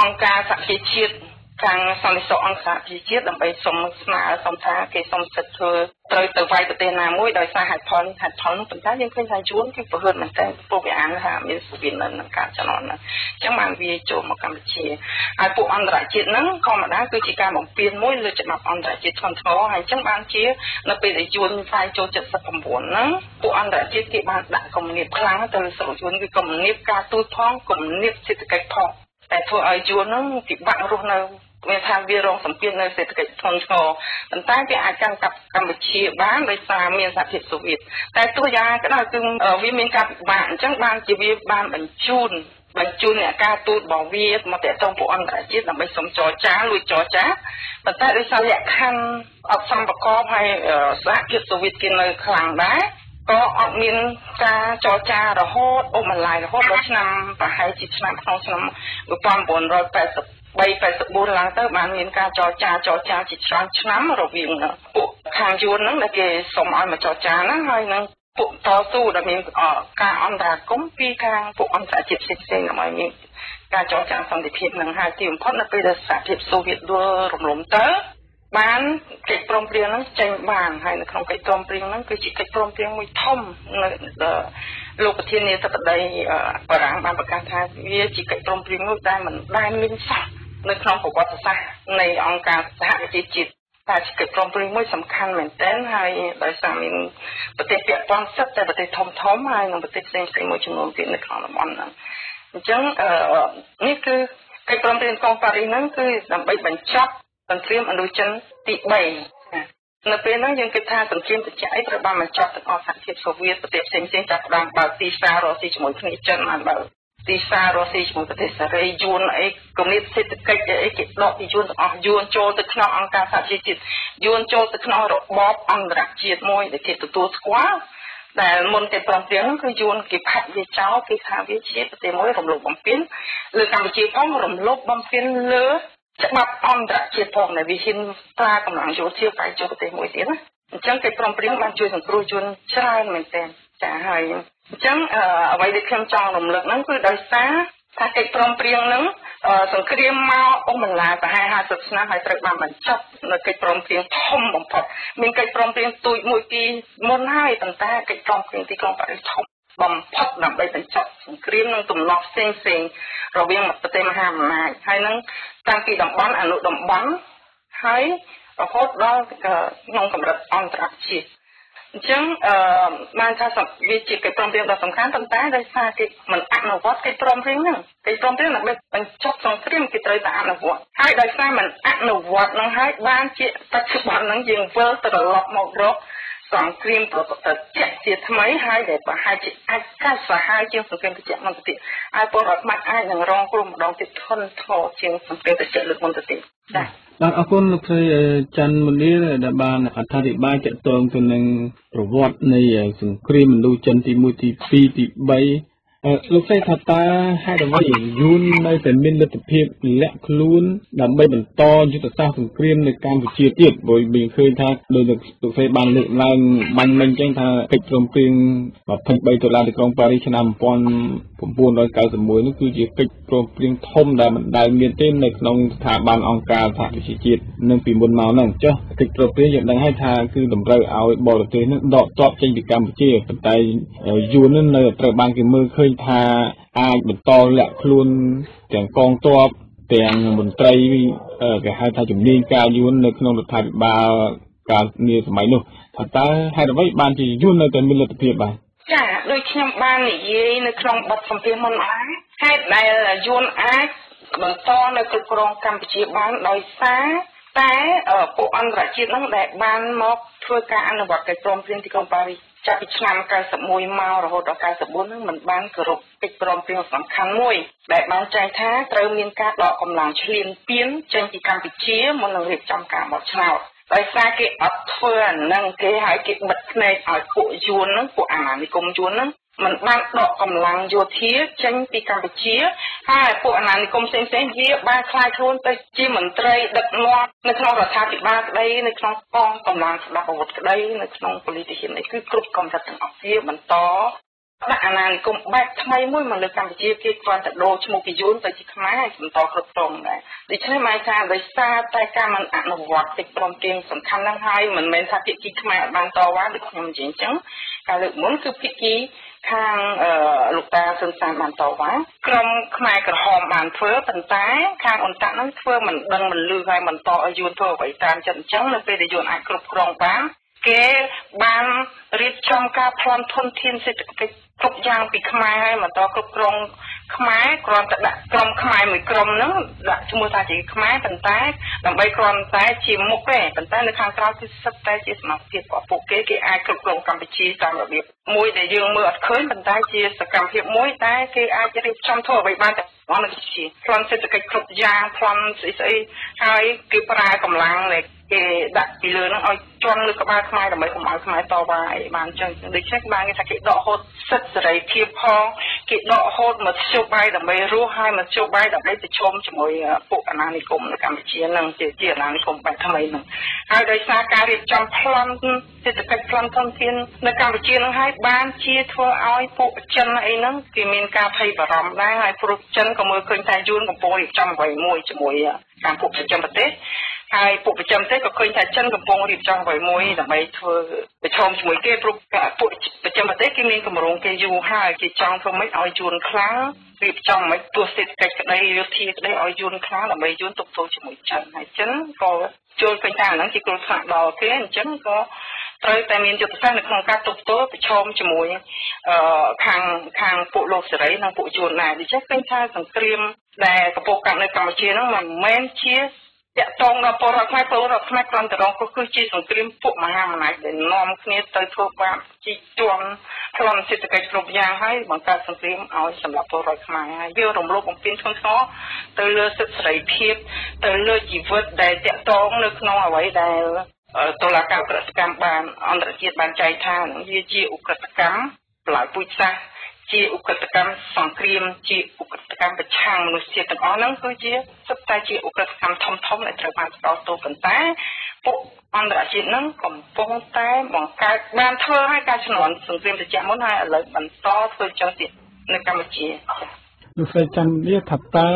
អង្គការសហជីវជាតិ ខាងសន្តិសុខអង្គការប្រជាជាតិដើម្បីសុំស្នើសុំថាគេសុំសិទ្ធិធ្វើត្រូវទៅវាយប្រទេសណាមួយដោយសារហេតុផលហេតុផលនោះប៉ុន្តែយើងឃើញថាជួនគឺប្រហែលមែនតើពួកវាអានថាមានសុវិននឹងការចំណន់ហ្នឹងអញ្ចឹងបានវាចូលមកកម្ពុជាហើយពួកអន្តរជាតិហ្នឹងធម្មតាគឺជាការបំពេញមួយលើច្បាប់អន្តរជាតិធ្ងន់ធ្ងរហើយអញ្ចឹងបានជានៅពេលដែលជួនវាយចូល79ហ្នឹងពួកអន្តរជាតិគេបានដាក់គំនាបខ្លាំងទៅស្រុកជួនគឺគំនាបការទូតផងគំនាបសេដ្ឋកិច្ចផងតែធ្វើឲ្យយួនហ្នឹងពិបាករស់នៅ វាថាវារងសម្ពាធនៅសេដ្ឋកិច្ចធ្ងន់ធ្ងរប៉ុន្តែវាអាចកាន់កាប់កម្ពុជាបានដោយសារមានសហភាពសូវៀតតែទោះយ៉ាងក៏ដោយគឺវាមានការពិបាកអញ្ចឹងបានជាវាបានបញ្ជូនបញ្ជូនអ្នកការទូតរបស់វាមកតេតងពួកអន្តរជាតិដើម្បីសុំចរចាលួចចរចាប៉ុន្តែដោយសារលក្ខខណ្ឌអត់សម្បកបហើយសហភាពសូវៀតគេនៅខ្លាំងដែរក៏អត់មានការចរចារហូតអូម៉ាឡៃរហូតដល់ឆ្នាំប្រហែលជាឆ្នាំក្នុងឆ្នាំ1980 384ឡើងទៅបានមានការចរចាចរចាជាច្រើនឆ្នាំរវាងពួកខាងយួនហ្នឹងដែលគេសុំឲ្យមកចរចាហ្នឹងហើយនឹងពួកតស៊ូដែលមានការអន្តរាគមពីខាងពួកអន្តរជាតិផ្សេងៗដើម្បីមានការចរចាសន្តិភាពនឹងហើយទីបំផុតនៅពេលដែលសហភាពសូវៀតដួលរំលំទៅបានកិច្ចព្រមព្រៀងហ្នឹងចេញបានហើយនៅក្នុងកិច្ចព្រមព្រៀងហ្នឹងគឺជាកិច្ចព្រមព្រៀងមួយធំនៅលោកប្រធានាធិបតីបារាំងបានប្រកាសថាវាជាកិច្ចព្រមព្រៀងមួយដែលមិនដែលមានសោះ នៅក្នុងប្រវត្តិសាស្ត្រនៃអង្គការសហប្រជាជាតិតែជាកិច្ចព្រមព្រៀងមួយសំខាន់មែនទែនហើយដោយសារមានប្រទេសពាក់ព័ន្ធសិតតែប្រទេសធំធំហើយនិងប្រទេសផ្សេងផ្សេងមួយចំនួនទៀតនៅក្នុងតំបន់ហ្នឹងអញ្ចឹងនេះគឺកិច្ចព្រមព្រៀងកុងប៉ារីសហ្នឹងគឺដើម្បីបញ្ចប់សង្គ្រាមអនុចិនទី3នៅពេលហ្នឹងយើងគិតថាសង្គ្រាមត្រជាក់អីត្រូវបានបញ្ចប់ទាំងអស់សហភាពសូវៀតប្រទេសផ្សេងៗចាប់ផ្ដើមបើកទីផ្សាររកស៊ីជាមួយគ្នាចិនបានបើក ទីផ្សាររស់ស៊ីជាមួយប្រទេសសេរីយួនអីគំនិតសេដ្ឋកិច្ចអីគេដកពីយួនទាំងអស់យួនចូលទៅក្នុងអង្គការសហជីវជាតិយួនចូលទៅក្នុងរបបអន្តរជាតិមួយដែលគេទទួលស្គាល់ដែលមុនគេព្រមព្រៀងនោះគឺយួនគេផាត់វាចោលគេថាវាជាប្រទេសមួយរំលោភបំពានលើកម្ពុជាផងរំលោភបំពានលើច្បាប់អន្តរជាតិផងដែលវាហ៊ានប្រើកម្លាំងយោធាបែកចូលប្រទេសមួយទៀតណាអញ្ចឹងគេព្រមព្រៀងបានជួយសង្គ្រោះយួនច្រើនមែនទែនចាហើយ អញ្ចឹងអ្វីដែលខ្ញុំចង់រំលឹកហ្នឹងគឺដោយសារថាកិច្ចព្រមព្រៀងហ្នឹងសង្គ្រាមមកអស់បន្លាប្រហែល50ឆ្នាំហើយត្រូវបានបញ្ចប់នៅកិច្ចព្រមព្រៀងធំបំផុតមានកិច្ចព្រមព្រៀងទូចមួយពីមុនហើយប៉ុន្តែកិច្ចព្រមព្រៀងទីក្រុងប៉ារីសធំបំផុតដើម្បីបញ្ចប់សង្គ្រាមនិងទំនាស់ផ្សេងផ្សេងរវាងប្រទេសមហាអំណាចហើយនឹងតាំងពីតំបន់អនុតំបន់ហើយរហូតដល់ក្នុងកម្រិតអន្តរជាតិ អញ្ចឹងអឺបានថាវាជាកិច្ចព្រមព្រៀងដ៏សំខាន់ប៉ុន្តែដោយសារគេមិនអនុវត្តកិច្ចព្រមព្រៀងហ្នឹងកិច្ចព្រមព្រៀងដើម្បីបញ្ចប់សង្គ្រាមគេត្រូវតែអនុវត្តហើយដោយសារមិនអនុវត្តហ្នឹងហើយបានជាបច្ចុប្បន្នហ្នឹងយើងវិលទៅត្រឡប់មករកសង្គ្រាមប្រតិជាជាថ្មីហើយដែលប្រហែលជាអាចកាត់សាហាវជាងសង្គ្រាមត្រជាក់មុនទៅទៀតហើយពលរដ្ឋខ្មែរអាចនឹងរងគ្រោះម្ដងទៀតធន់ធ្ងរជាងសង្គ្រាមត្រជាក់លើកមុនទៅទៀតចា៎ បាទអរគុណលោកស្រីច័ន្ទមនីដែលបានអត្ថាធិប្បាយទាក់ទងទៅនឹងប្រវត្តិនៃសង្គ្រាមឥណ្ឌូចិនទី1ទី2ទី3 លោកស្រីថាតើហេតុអ្វីយួននៅតែមានលទ្ធភាពលាក់ខ្លួនដើម្បីបន្តយុទ្ធសាស្ត្រសង្គ្រាមនៅកម្ពុជាទៀតព្រោះមានឃើញថាដោយលោកស្រីបានលើកឡើងបាញ់មិញអញ្ចឹងថាកិច្ចព្រមព្រៀង23ដុល្លារទីក្រុងប៉ារីសឆ្នាំ1991នោះគឺជាកិច្ចព្រមព្រៀងធំដែលមិនដែលមានទេនៅក្នុងស្ថាប័នអង្គការសហប្រជាជាតិនឹងពីមុនមកហ្នឹងចុះកិច្ចព្រមព្រៀងយើងដឹងហើយថាគឺតម្រូវឲ្យបរទេសនឹងដកទ័ពចេញពីកម្ពុជាប៉ុន្តែយួននឹងនៅត្រូវបានគេមើលឃើញថាអាចបន្តលាក់ខ្លួនទាំងកងទ័ពទាំងមន្ត្រីគេហៅថាជំនាញការយួននៅក្នុងរដ្ឋាភិបាលកាលនាសម័យនោះថាតើហេតុអ្វីបានជាយួននៅតែមានលទ្ធភាពបាទចាដូចខ្ញុំបាននិយាយនៅក្នុងបទសម្ភាសន៍មុនដែរហេតុដែលយួនអាចបន្តនៅគ្រប់គ្រងកម្ពុជាបានដោយសារ តែពួកអន្តរជាតិហ្នឹងដែលបានមកធ្វើការអនុវត្តកិច្ចព្រមព្រៀងទីក្រុងប៉ារីសចាប់ពីឆ្នាំ91មករហូតដល់94ហ្នឹងมันបានគោរពកិច្ចព្រមព្រៀងសំខាន់មួយ ដែលបានចែងថាត្រូវមានការដកកម្លាំងឈ្លានពានចេញពីកម្ពុជាមុននឹងរៀបចំការបោះឆ្នោតដោយសារគេអត់ធ្វើអានឹងគេហើយគេបិទភ្នែកឲ្យពួកយួនហ្នឹងពួកអាណានិគមយួនហ្នឹង มันបានដកកម្លាំងយោធាចេញពីកម្ពុជាហើយពួកអាណានិគមផ្សេងៗវាបានខ្លាយខ្លួនទៅជាមន្ត្រីដឹកនាំនៅក្នុងរដ្ឋាភិបាលក្តីនៅក្នុងកងកម្លាំងស្ដាប់អាវុធក្តីនៅក្នុងប៉ូលីទីហ៊ាននេះគឺគ្រប់កម្រិតទាំងអស់គ្នាបន្តដាក់អាណានិគមបែបថ្មីមួយមកលើកម្ពុជាគេគ្រាន់តែដូរឈ្មោះពីយួនទៅជាខ្មែរហើយបន្តគ្រប់គ្រងដែរដូច្នេះមកថាដោយសារតែការមិនអនុវត្តកិច្ចព្រមព្រៀងសំខាន់ហ្នឹងហើយមិនមែនថាភាគីខ្មែរអត់បានតវ៉ាដូចខ្ញុំនិយាយអញ្ចឹងការលើកមុនគឺភាគី ខាងលោកតាសុនសានបានតវ៉ាក្រុមខ្មែរក្រហមបានធ្វើប៉ុន្តែខាងអន្តៈហ្នឹងធ្វើមិនដឹងមិនលឺហើយបន្តឲ្យយួនធ្វើអ្វីតាមចិត្តអញ្ចឹងនៅពេលដែលយួនអាចគ្រប់គ្រងបានគេបានរៀបចំការប្លន់ធនធានសេដ្ឋកិច្ចគ្រប់យ៉ាងពីខ្មែរហើយបន្តគ្រប់គ្រងខ្មែរគ្រាន់តែដាក់ក្រុមខ្មែរមួយក្រុមហ្នឹងដាក់ឈ្មោះថាជាខ្មែរប៉ុន្តែដើម្បីគ្រាន់តែជាមុខទេប៉ុន្តែនៅខាងក្រៅគឺសិតតែជាសមត្ថភាពរបស់ពួកគេគេអាចគ្រប់គ្រងកម្ពុជាតាមរបៀប មួយដែលយើងមើលអត់ឃើញប៉ុន្តែជាសកម្មភាពមួយដែលគេអាចរៀបចំធ្វើអ្វីបានទាំងអស់នៅកម្ពុជាប្លន់សេដ្ឋកិច្ចគ្រប់យ៉ាងប្លន់ស្អីស្អីហើយគេប្រើកម្លាំងនៃគេដាក់ពីលើហ្នឹងឲ្យជន់លើក្បាលខ្មែរដើម្បីកុំឲ្យខ្មែរតវ៉ាអីបានចឹងដូច្នេះបានគេថាគេដកហូតសិទ្ធិសេរីភាពផងគេដកហូតមកជោបាយដើម្បីរស់ហើយមកជោបាយដើម្បីប្រជុំជាមួយពួកអាណានិគមនៅកម្ពុជានឹងជាជាអាណានិគមបែបថ្មីនឹងហើយដោយសារការរៀបចំប្លន់សេដ្ឋកិច្ចប្លន់ធនធាននៅកម្ពុជានឹងហើយបានជាធ្វើឲ្យពួកចិនអីហ្នឹងគេមានការភ័យបារម្ភដែរហើយព្រោះចិនក៏មើលឃើញថាយួនកំពុងរៀបចំអ្វីមួយជាមួយតាមពួកប្រជាប្រទេសហើយពួកប្រចាំប្រទេសក៏ឃើញថាចិនកំពុងរៀបចំអ្វីមួយដើម្បីធ្វើប្រឈមជាមួយគេព្រោះពួកប្រចាំប្រទេសគេមានកម្រងគេយូរហើយគេចង់ធ្វើម៉េចឲ្យយួនខ្លាំងរៀបចំមិនទោះសេដ្ឋកិច្ចក្តីយោធាក្តីឲ្យយួនខ្លាំងដើម្បីយួនទប់ទល់ជាមួយចិនហើយចិនក៏ចូលឃើញថាអាហ្នឹងជាគ្រោះថ្នាក់ដល់គេអញ្ចឹងក៏ ត្រូវតែមានយុទ្ធសាស្ត្រនៅក្នុងការទប់ទល់ប្រឈមជាមួយអឺខាងខាងពួកលោកសេរីនិងពួកយួនដែរដូច្នេះឃើញថាសង្គ្រាមដែលកំពុងកើតនៅកម្ពុជាហ្នឹងមិនមែនជាតាក់ទងដល់ពលរដ្ឋខ្មែរពលរដ្ឋខ្មែរគ្រាន់តែរងគ្រោះគឺជាសង្គ្រាមពួកមហាអំណាចដែលនាំគ្នាទៅធ្វើបាបជីកជាន់ប្លន់សេដ្ឋកិច្ចគ្រប់យ៉ាងហើយបង្កើតសង្គ្រាមឲ្យសម្រាប់ពលរដ្ឋខ្មែរហើយវារំលោភបំពានធ្ងន់ធ្ងរទៅលើសិទ្ធិសេរីភាពទៅលើជីវិតដែលតាក់ទងនៅក្នុងអ្វីដែល តុលាការប្រតិកម្មបានអន្តរជាតិបានចែកថាវាជាឧក្រិដ្ឋកម្មបន្លាយពូជសាសន៍ជាឧក្រិដ្ឋកម្មសង្គ្រាមជាឧក្រិដ្ឋកម្មប្រឆាំងមនុស្សជាតិទាំងអស់ហ្នឹងគឺជាសុទ្ធតែជាឧក្រិដ្ឋកម្មធំធំដែលត្រូវបានស្ដោទោប៉ុន្តែពួកអន្តរជាតិហ្នឹងកំពុងតែបង្កើតបានធ្វើឲ្យការជំនាន់សង្គ្រាមត្រជាក់មុនហើយឥឡូវបន្តធ្វើចឹងទៀតនៅកម្ពុជាលោកស្រីច័ន្ទវាថាតើ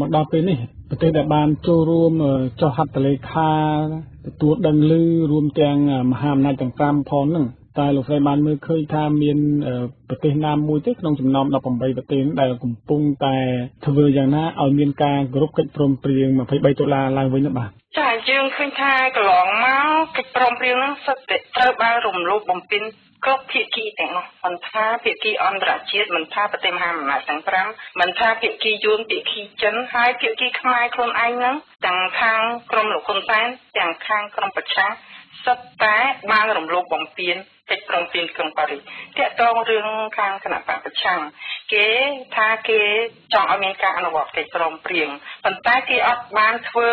មកដល់ពេលនេះ ប្រទេសដែលបានចូលរួមចុះហត្ថលេខាទទួលដឹងឮរួមទាំងមហាអំណាចទាំង5ផងហ្នឹង តែលោកស្រីបានមើលឃើញថាមានប្រទេសណាមួយទេក្នុងចំណោម18ប្រទេសដែលកំពុងតែធ្វើយ៉ាងណាឲ្យមានការគោរពកិច្ចព្រមព្រៀង23ដុល្លារឡើងវិញនោះបាទចាយើងឃើញថាកន្លងមកកិច្ចព្រមព្រៀងនោះសិតតែត្រូវបានរំលោភបំពានគ្រប់ភាគីទាំងនោះមិនថាភាគីអន្តរជាតិមិនថាប្រទេសមហាអំណាចទាំង5មិនថាភាគីយួនភាគីចិនហើយភាគីខ្មែរខ្លួនឯងហ្នឹងទាំងខាងក្រមលោកហ៊ុនសែនទាំងខាងក្រមប្រឆាំង សុទ្ធតែបានរំលោភបំពានកិច្ចព្រមព្រៀងក្រុងប៉ារីសតាក់ទងរឿងខាងគណៈបកប្រឆាំងគេថាគេចង់ឲ្យមានការអនុវត្តកិច្ចព្រមព្រៀងប៉ុន្តែគេអត់បានធ្វើ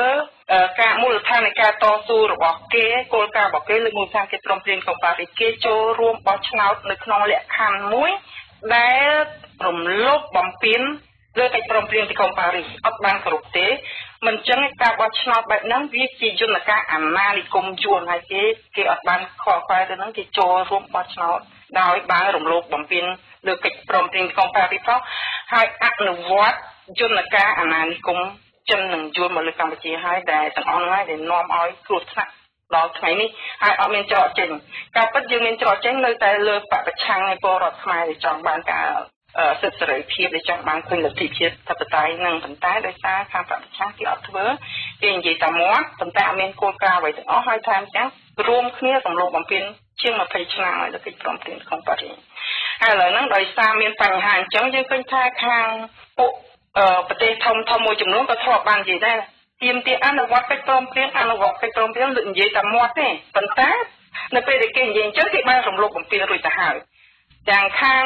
ការមូលដ្ឋាននៃការតស៊ូរបស់គេគោលការណ៍របស់គេលើមូលដ្ឋានកិច្ចព្រមព្រៀងក្រុងប៉ារីសគេចូលរួមបោះឆ្នោតនៅក្នុងលក្ខខណ្ឌមួយដែលរំលោភបំពាន លើកិច្ចព្រមព្រៀងទីក្រុងប៉ារីសអត់បានគ្រប់ទេមិនចឹងការបោះឆ្នោតបែបហ្នឹងវាជាយន្តការអាណានិគមយួនហើយគេគេអត់បានខកខ្វល់ទៅហ្នឹងគេចូលរួមបោះឆ្នោតដោយបានរំលោភបំពានលើកិច្ចព្រមព្រៀងទីក្រុងប៉ារីសផងហើយអនុវត្តយន្តការអាណានិគមចិននឹងយួនមកលើកម្ពុជាហើយដែលទាំងអស់ហ្នឹងដែលនាំឲ្យគ្រោះថ្នាក់ដល់ថ្ងៃនេះហើយអត់មានច្រកចេញការពិតយើងមានច្រកចេញនៅតែលើបពប្រឆាំងនៃពលរដ្ឋខ្មែរដែលចង់បានការ សិទ្ធិសេរីភាពដែលចង់បានឃើញលទ្ធិជាតិធិបតេយ្យនឹងប៉ុន្តែដោយសារខាងបពប្រឆាំងគេអត់ធ្វើគេនិយាយតែមាត់ប៉ុន្តែអត់មានគោលការណ៍អ្វីទាំងអស់ហើយថែមទាំងរួមគ្នារំលោភបំពានជាង20ឆ្នាំហើយដល់កិច្ចព្រមព្រៀងក្នុងប៉ារីសហើយឥឡូវហ្នឹងដោយសារមានបញ្ហាអញ្ចឹងយើងឃើញថាខាងពួកប្រទេសធំធំមួយចំនួនក៏ធ្លាប់បាននិយាយដែរទៀមទាអនុវត្តកិច្ចព្រមព្រៀងអនុវត្តកិច្ចព្រមព្រៀងលើនិយាយតែមាត់ទេប៉ុន្តែនៅពេលដែលគេនិយាយអញ្ចឹងគេបានរំលោភបំពានរួចទៅហើយ ទាំងខាង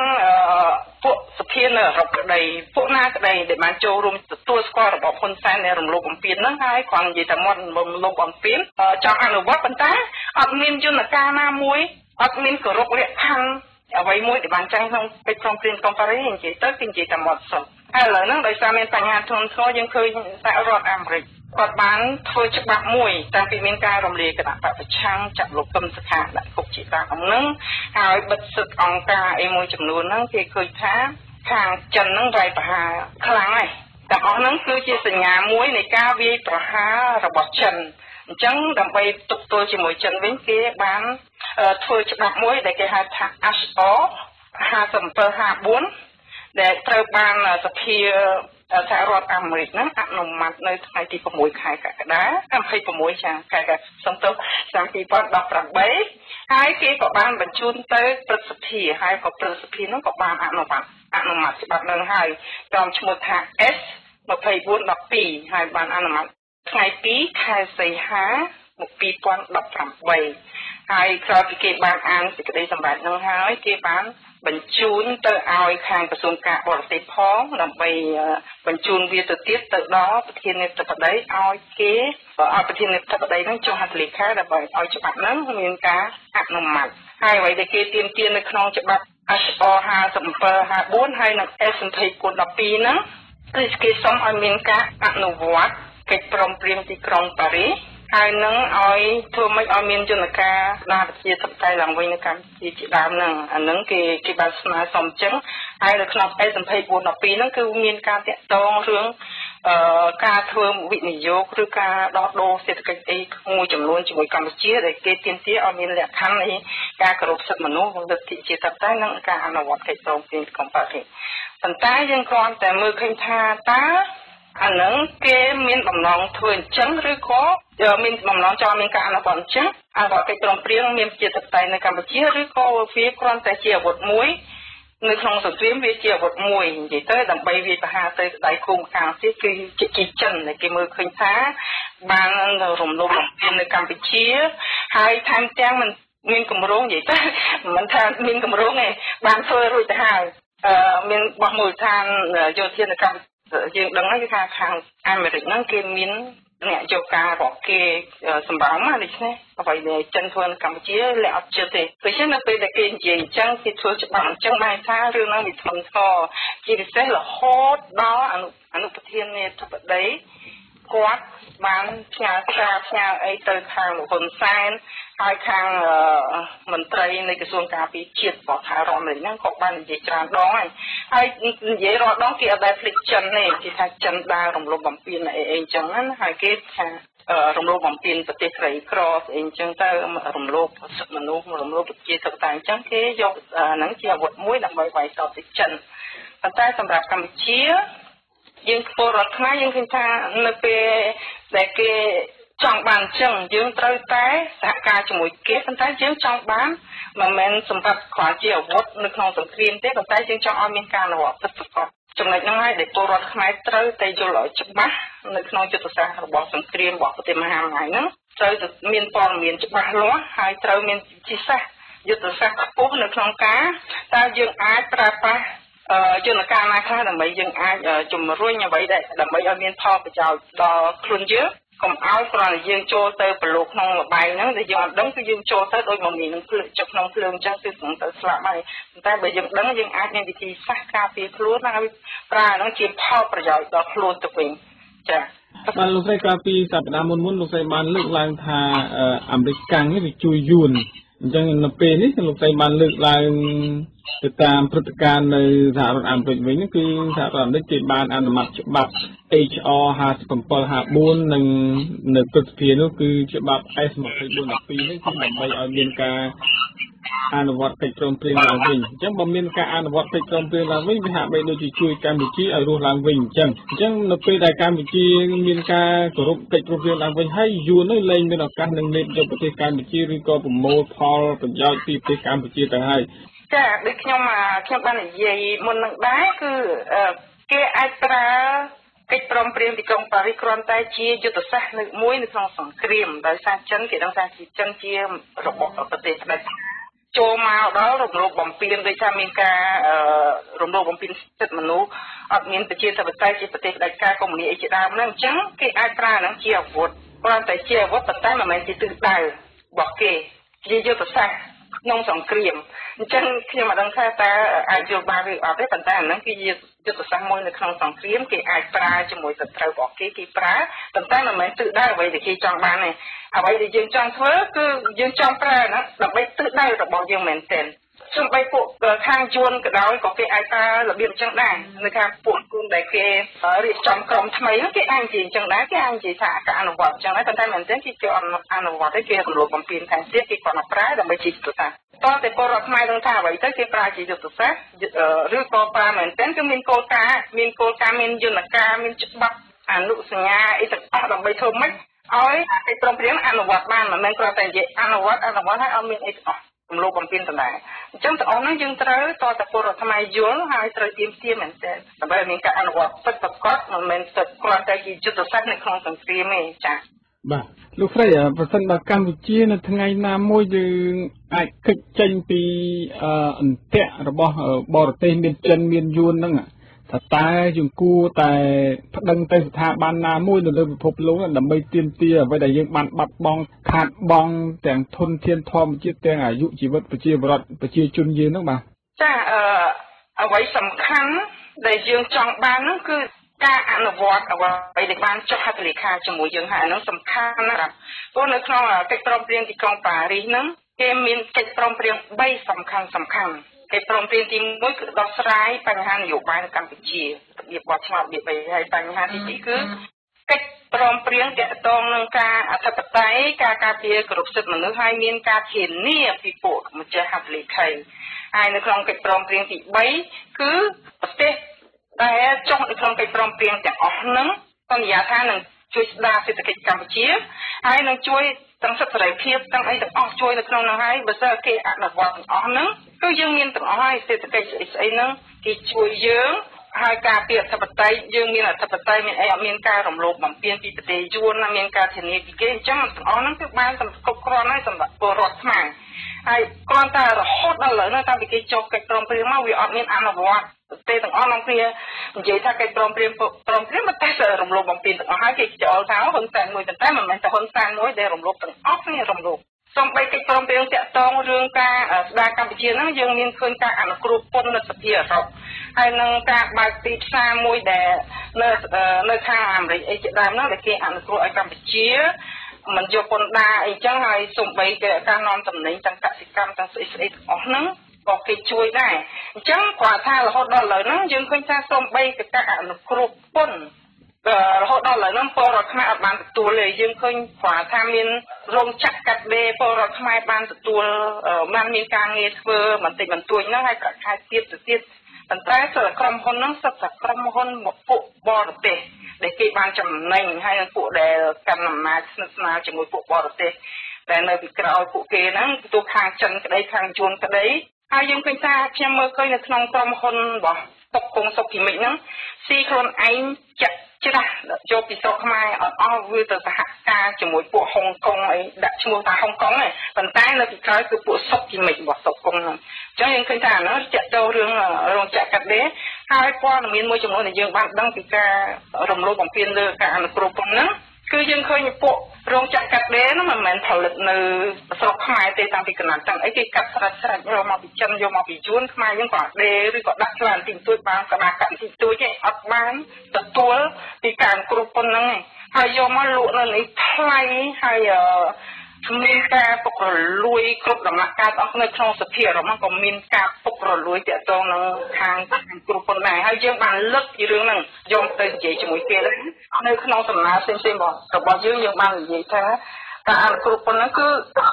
ពួកសភានៅអឺរ៉ុបក្តីពួកណាក្តីដែលបានចូលរួមទទួលស្គាល់របបហ៊ុនសែននៃរំលោភបំពានហ្នឹងហើយគាត់និយាយតែមាត់រំលោភបំពានចង់អនុវត្តប៉ុន្តែអត់មានយន្តការណាមួយអត់មានគោរពលក្ខខណ្ឌអ្វីមួយដែលបានចែងក្នុងកិច្ចព្រមព្រៀងកុំប៉ារីនិយាយទៅគេនិយាយតែមាត់សុទ្ធហើយឥឡូវហ្នឹងដោយសារមានបញ្ហាធ្ងន់ធ្ងរយើងឃើញសហរដ្ឋអាមេរិក គាត់បានធ្វើច្បាប់មួយតាំងពីមានការរំលាយគណៈបកប្រឆាំងចាក់លោកកឹមសុខាដាក់គុកជាតាមអំនឹងហើយបិទសិទ្ធិអង្គការអីមួយចំនួនហ្នឹងគេឃើញថាខាងចិនហ្នឹងវាយប្រហារខ្លាំងហើយទាំងអស់ហ្នឹងគឺជាសញ្ញាមួយនៃការវាយប្រហាររបស់ចិនអញ្ចឹងដើម្បីទប់ទល់ជាមួយចិនវិញគេបានធ្វើច្បាប់មួយដែលគេហៅថា HO 5754ដែលត្រូវបានសភា សហរដ្ឋអាមេរិកហ្នឹងអនុម័តនៅថ្ងៃទី6ខែកក្កដា26ចាខែកសំទោសឆ្នាំ2018ហើយគេក៏បានបញ្ជូនទៅព្រឹទ្ធសភាហើយក៏ព្រឹទ្ធសភាហ្នឹងក៏បានអនុម័តអនុម័តច្បាប់នឹងហើយក្រុមឈ្មោះថា S 2412ហើយបានអនុម័តថ្ងៃ2ខែសីហា2018ហើយក្រោយពីគេបានអានសេចក្តីសម្រេចនឹងហើយគេបាន បញ្ជូនទៅឲ្យខាងក្រសួងការបរទេសផងដើម្បីបញ្ជូនវាទៅទៀតទៅដល់ប្រធានាធិបតីឲ្យគេឲ្យប្រធានាធិបតីនឹងចុះហត្ថលេខាដើម្បីឲ្យច្បាប់ហ្នឹងមានការអនុម័តហើយអ្វីដែលគេទាមទារនៅក្នុងច្បាប់ HR 5754ហើយនិង S20 គុណ12ហ្នឹងគឺគេសុំឲ្យមានការអនុវត្តកិច្ចព្រមព្រៀងទីក្រុងប៉ារីស ហើយនឹងឲ្យធ្វើម៉េចឲ្យមានយន្តការស្ដារប្រជាធិបតេយ្យឡើងវិញនៅកម្ពុជាជាដើមហ្នឹងអាហ្នឹងគេគេបានស្នើសុំអញ្ចឹងហើយនៅក្នុង S2412 ហ្នឹងគឺមានការតាក់ទងរឿងអឺការធ្វើវិនិយោគឬការដោះដូរសេដ្ឋកិច្ចអីមួយចំនួនជាមួយកម្ពុជាដែលគេទាមទារឲ្យមានលក្ខខណ្ឌនៃការគោរពសិទ្ធិមនុស្សលទ្ធិជាតបតែនិងការអនុវត្តកិច្ចព្រមព្រៀងកុំប្រទេសប៉ុន្តែយើងគ្រាន់តែមើលឃើញថាតើ អានឹងគេមានបំណងធ្វើអញ្ចឹងឬក៏មានបំណងចង់មានការអនុវត្តអញ្ចឹងអនុវត្តកិច្ចព្រមព្រៀងមានជាតបតែនៅកម្ពុជាឬក៏វាគ្រាន់តែជាអាវុធមួយនៅក្នុងសង្គ្រាមវាជាអាវុធមួយនិយាយទៅដើម្បីវាប្រហារទៅដៃគូម្ខាងទៀតគឺជាជីចិនដែលគេមើលឃើញថាបានរំលោភបំពាននៅកម្ពុជា ហើយថែមទាំងមិនមានកម្រងនិយាយទៅមិនថាមានកម្រងទេបានធ្វើរួចទៅហើយអឺមានបោះមូលដ្ឋានយោធានៅកម្ពុជា យើងដឹងហើយគឺថាខាងអាមេរិកហ្នឹងគេមានអ្នកយកការរបស់គេសម្រាប់ណាដូច្នេះអ្វីដែលចិនធ្វើនៅកម្ពុជាលាក់អត់ជឿទេដូច្នេះនៅពេលដែលគេនិយាយអញ្ចឹងគេធ្វើច្បាប់អញ្ចឹងបានថារឿងហ្នឹងវាធ្ងន់ធ្ងរជាពិសេសរហូតដល់អនុអនុប្រធាននាយកបដី គាត់បានផ្ញើសារផ្ញើអីទៅខាងលោកហ៊ុនសែនហើយខាងមន្ត្រីនៃក្រសួងការពារជាតិរបស់ថៃរ៉មនេះហ្នឹងក៏បាននិយាយច្រើនដងហើយហើយនិយាយរាល់ដងគេអត់ដែលភ្លេចចិនទេគេថាចិនដើររំលោភបំពានអីអីអញ្ចឹងណាហើយគេថារំលោភបំពានប្រទេសក្រីក្រស្អីអញ្ចឹងទៅរំលោភសិទ្ធិមនុស្សរំលោភប្រជាធិបតេយ្យអញ្ចឹងគេយកហ្នឹងជាអាវុធមួយដើម្បីវាយតបទៅចិនប៉ុន្តែសម្រាប់កម្ពុជា យើងពលរដ្ឋខ្មែរយើងឃើញថានៅពេលដែលគេចង់បានអញ្ចឹងយើងត្រូវតែសហការជាមួយគេប៉ុន្តែយើងចង់បានមិនមែនសម្រាប់គ្រាន់ជាអាវុធនៅក្នុងសង្គ្រាមទេប៉ុន្តែយើងចង់ឲ្យមានការអនុវត្តពិតប្រាកដចំណុចហ្នឹងហើយដែលពលរដ្ឋខ្មែរត្រូវតែយល់ឲ្យច្បាស់នៅក្នុងយុទ្ធសាស្ត្ររបស់សង្គ្រាមរបស់ប្រទេសមហាអំណាចហ្នឹងត្រូវតែមានព័ត៌មានច្បាស់លាស់ហើយត្រូវមានជាសាស្ត្រយុទ្ធសាស្ត្រខ្ពស់នៅក្នុងការតើយើងអាចប្រើប្រាស់ យន្តការណាខ្លះដើម្បីយើងអាចជំរុញអ្វីដែលដើម្បីឲ្យមានផលប្រយោជន៍ដល់ខ្លួនយើងកុំឲ្យគ្រាន់តែយើងចូលទៅប្រឡូកក្នុងលបែងហ្នឹងដែលយើងអត់ដឹងគឺយើងចូលទៅដោយមកមាននឹងភ្លើងចុះក្នុងភ្លើងអញ្ចឹងគឺនឹងទៅស្លាប់ហើយតែបើយើងដឹងយើងអាចមានវិធីសាស្ត្រការពារខ្លួនហើយប្រើហ្នឹងជាផលប្រយោជន៍ដល់ខ្លួនទៅវិញចា៎បាទលោកស្រីកាលពីសប្តាហ៍មុនមុនលោកស្រីបានលើកឡើងថាអាមេរិកកាំងនេះវាជួយយួន អញ្ចឹងនៅពេលនេះលោកស្រីបានលើកឡើងទៅតាមព្រឹត្តិការណ៍នៅសហរដ្ឋអាមេរិកវិញគឺសហរដ្ឋអាមេរិកគេបានអនុម័តច្បាប់ HR 5754និងនៅព្រឹទ្ធសភានោះគឺច្បាប់ S2412 នេះគឺដើម្បីឲ្យមានការ អនុវត្តកិច្ចព្រមព្រៀងឡើងវិញអញ្ចឹងបើមានការអនុវត្តកិច្ចព្រមព្រៀងឡើងវិញវាហាក់បីដូចជាជួយកម្ពុជាឲ្យរស់ឡើងវិញអញ្ចឹងអញ្ចឹងនៅពេលដែលកម្ពុជាមានការគោរពកិច្ចព្រមព្រៀងឡើងវិញហើយយួននោះលែងមានឱកាសនឹងលេបយកប្រទេសកម្ពុជាឬក៏ប្រមូលផលប្រយោជន៍ពីប្រទេសកម្ពុជាទៅហើយចាដូចខ្ញុំខ្ញុំបាននិយាយមុននឹងដែរគឺគេអាចប្រើកិច្ចព្រមព្រៀងទីក្រុងប៉ារីសគ្រាន់តែជាយុទ្ធសាស្ត្រនៅមួយនៅក្នុងសង្គ្រាមដោយសារចិនគេដឹងថាចិនជារបស់ប្រទេសផ្ដាច់ ចូលមកដល់រំលោភបំពានដូចថាមានការរំលោភបំពានសិទ្ធិមនុស្សអត់មានប្រជាធិបតេយ្យជាប្រទេសផ្ដាច់ការកុម្មុយនីអីជាដើមហ្នឹងអញ្ចឹងគេអាចប្រើហ្នឹងជាអាវុធគ្រាន់តែជាអាវុធប៉ុន្តែមិនមែនជាទិសដៅរបស់គេជាយុទ្ធសាស្ត្រក្នុងសង្គ្រាមអញ្ចឹងខ្ញុំមិនដឹងថាតើអាចយល់បានឬអត់ទេប៉ុន្តែអាហ្នឹងគឺជា យុទ្ធសាស្ត្រមួយនៅក្នុងសង្គ្រាមគេអាចប្រើជាមួយសត្រូវរបស់គេគេប្រើប៉ុន្តែមិនមែនទិសដៅអ្វីដែលគេចង់បានទេអ្វីដែលយើងចង់ធ្វើគឺយើងចង់ប្រើហ្នឹងដើម្បីទិសដៅរបស់យើងមែនទែន សំបីពួកខាងជួនក៏ដោយក៏គេអាចប្រើរបៀបអញ្ចឹងដែរនៅខាងពួកគុណដែលគេរៀបចំក្រុមថ្មីគេអាចនិយាយអញ្ចឹងដែរគេអាចនិយាយថាការអនុវត្តអញ្ចឹងដែរប៉ុន្តែមែនទែនគេជាអនុវត្តទេគេរំលោភបំពានថែមទៀតគេគាត់មកប្រើដើម្បីជីកទៅតាតើតែពលរដ្ឋខ្មែរនឹងថាអ្វីទៅគេប្រើជាយុទ្ធសាស្ត្រឬក៏ប្រើមែនទែនគឺមានគោលការណ៍មានគោលការណ៍មានយន្តការមានច្បាប់អនុសញ្ញាអីទាំងអស់ដើម្បីធ្វើម៉េចឲ្យកិច្ចព្រមព្រៀងអនុវត្តបានមិនមែនគ្រាន់តែនិយាយអនុវត្តអនុវត្តហើយអត់មានអីទាំងអស់ រំលោភបំពានដដែលអញ្ចឹងទាំងអស់ហ្នឹងយើងត្រូវតតពលរដ្ឋខ្មែរយល់ហើយត្រូវទៀមទាមែនតើដើម្បីឲ្យមានការអនុវត្តពិតប្រាកដមិនមែនទឹកគ្រាន់តែជាយុទ្ធសាស្ត្រនៅក្នុងសង្គ្រាមទេចា៎បាទលោកស្រីប្រសិនបើកម្ពុជានៅថ្ងៃណាមួយយើងអាចគិតចេញពីអន្ទាក់របស់បរទេសមានចិនមានយួនហ្នឹង ថាតើយើងគួរតែប្តឹងទៅស្ថាប័នណាមួយនៅលើពិភពលោកដើម្បីទាមទារអ្វីដែលយើងបានបាត់បង់ខាតបង់ទាំងធនធានធម្មជាតិទាំងអាយុជីវិតប្រជាពលរដ្ឋប្រជាជនយើងហ្នឹងបាទចាអឺអ្វីសំខាន់ដែលយើងចង់បានហ្នឹងគឺការអនុវត្តអ្វីដែលបានចុះហត្ថលេខាជាមួយយើងហើយហ្នឹងសំខាន់ណាស់ព្រោះនៅក្នុងកិច្ចព្រមព្រៀងទីក្រុងប៉ារីសហ្នឹងគេមានកិច្ចព្រមព្រៀង3សំខាន់សំខាន់ កិច្ចព្រមព្រៀងទី1គឺដោះស្រាយបញ្ហានយោបាយនៅកម្ពុជារបៀបបោះឆ្នោតរបៀបអីហើយបញ្ហាទី2គឺកិច្ចព្រមព្រៀងទាក់ទងនឹងការអធិបតេយ្យការការពារគ្រប់សិទ្ធិមនុស្សហើយមានការធានាពីពួកម្ចាស់ហត្ថលេខីហើយនៅក្នុងកិច្ចព្រមព្រៀងទី3គឺប្រទេសដែលចុះនៅក្នុងកិច្ចព្រមព្រៀងទាំងអស់ហ្នឹងសន្យាថានឹងជួយស្ដារសេដ្ឋកិច្ចកម្ពុជាហើយនឹងជួយទាំងសិទ្ធិសេរីភាពទាំងអីទាំងអស់ជួយនៅក្នុងនោះហើយបើសិនគេអនុវត្តទាំងអស់ហ្នឹង គឺយើងមានទាំងអស់ហើយសេដ្ឋកិច្ចស្អីស្អីហ្នឹងគេជួយយើងហើយការពីអធិបតេយ្យយើងមានអធិបតេយ្យមានអីអត់មានការរំលោភបំពានពីប្រទេសយួនណាមានការធានាពីគេអញ្ចឹងទាំងអស់ហ្នឹងគឺបានសម្រាប់គ្រប់គ្រាន់ហើយសម្រាប់ពលរដ្ឋខ្មែរហើយគ្រាន់តែរហូតដល់ឥឡូវហ្នឹងតាំងពីគេចុះកិច្ចព្រមព្រៀងមកវាអត់មានអនុវត្តប្រទេសទាំងអស់នាំគ្នានិយាយថាកិច្ចព្រមព្រៀងព្រមព្រៀងមិនតែរំលោភបំពានទាំងអស់ហើយគេចូលថាហ៊ុនសែនមួយតែមិនមែនតែហ៊ុនសែនមួយដែលរំលោភទាំងអស់គ្នារំលោភ សំបីកិច្ចព្រមព្រៀងតាក់ទងរឿងការស្ដារកម្ពុជាហ្នឹងយើងមានឃើញការអនុគ្រោះពន្ធនៅសភាអឺរ៉ុបហើយនឹងការបើកទីផ្សារមួយដែលនៅនៅខាងអាមេរិកអីជាដើមហ្នឹងដែលគេអនុគ្រោះឲ្យកម្ពុជាមិនយកពន្ធដារអីចឹងហើយសំបីគេការនាំតំណែងទាំងកសិកម្មទាំងស្អីស្អីទាំងអស់ហ្នឹងក៏គេជួយដែរអញ្ចឹងគាត់ថារហូតដល់ឥឡូវហ្នឹងយើងឃើញថាសំបីកកអនុគ្រោះពន្ធ រហូតដល់ឥឡូវហ្នឹងពលរដ្ឋខ្មែរអត់បានទទួលទេយើងឃើញគាត់ថាមានរោងចក្រកាត់ដេរពលរដ្ឋខ្មែរបានទទួលបានមានការងារធ្វើបន្តិចបន្តួចហ្នឹងហើយប្រាក់ខែទៀតទៅទៀតប៉ុន្តែសិលក្រុមហ៊ុនហ្នឹងសិតតែក្រុមហ៊ុនមកពួកបរទេសដែលគេបានចំណេញហើយនឹងពួកដែលកាន់អំណាចស្និទ្ធស្នាលជាមួយពួកបរទេសដែលនៅពីក្រោយពួកគេហ្នឹងទោះខាងចិនក្តីខាងយួនក្តីហើយយើងឃើញថាខ្ញុំមើលឃើញនៅក្នុងក្រុមហ៊ុនរបស់តុកគង់សុខគីមិចហ្នឹងស៊ីខ្លួនឯងចាក់ ច្រាស់យកពីស្រុកខ្មែរអត់អស់វាទៅសហការជាមួយពួកហុងកុងអីដាក់ឈ្មោះថាហុងកុងឯងប៉ុន្តែនៅពីក្រោយគឺពួកសុកគីមិចរបស់សុកគង់ហ្នឹងអញ្ចឹងយើងឃើញថាអានោះចាក់ចូលរឿងរោងចក្រកាត់ដេរហើយព័ត៌មានមួយចំនួនដែលយើងបានដឹងពីការរំលោភបំពានលើការអនុគ្រោះពន្ធហ្នឹង គឺយើងឃើញពួករោងចក្រកាត់ដេរហ្នឹងមិនមែនផលិតនៅស្រុកខ្មែរទេតាំងពីកណ្ដាលទាំងអីគេកាត់ស្រាច់ស្រាច់យកមកពីចិនយកមកពីយួនខ្មែរយើងក៏ដេរឬក៏ដាក់ឆ្លានទីទួយបានកណ្ដាលកាត់ទីទួយទេអត់បានទទួលពីការគ្រប់ប៉ុណ្្នឹងហើយយកមកលក់នៅនេះថ្លៃហើយ មានការពុករលួយគ្រប់ដំណាក់កាលអស់នៅក្នុងសភារបស់ក៏មានការពុករលួយតាក់ទងនឹងខាងគ្រប់ប៉ុណ្ណាហើយយើងបានលើកពីរឿងហ្នឹងយកទៅនិយាយជាមួយគេដែរនៅក្នុងសំណើផ្សេងៗរបស់យើងយើងបាននិយាយថាការអនុគ្រោះប៉ុណ្ណឹងគឺ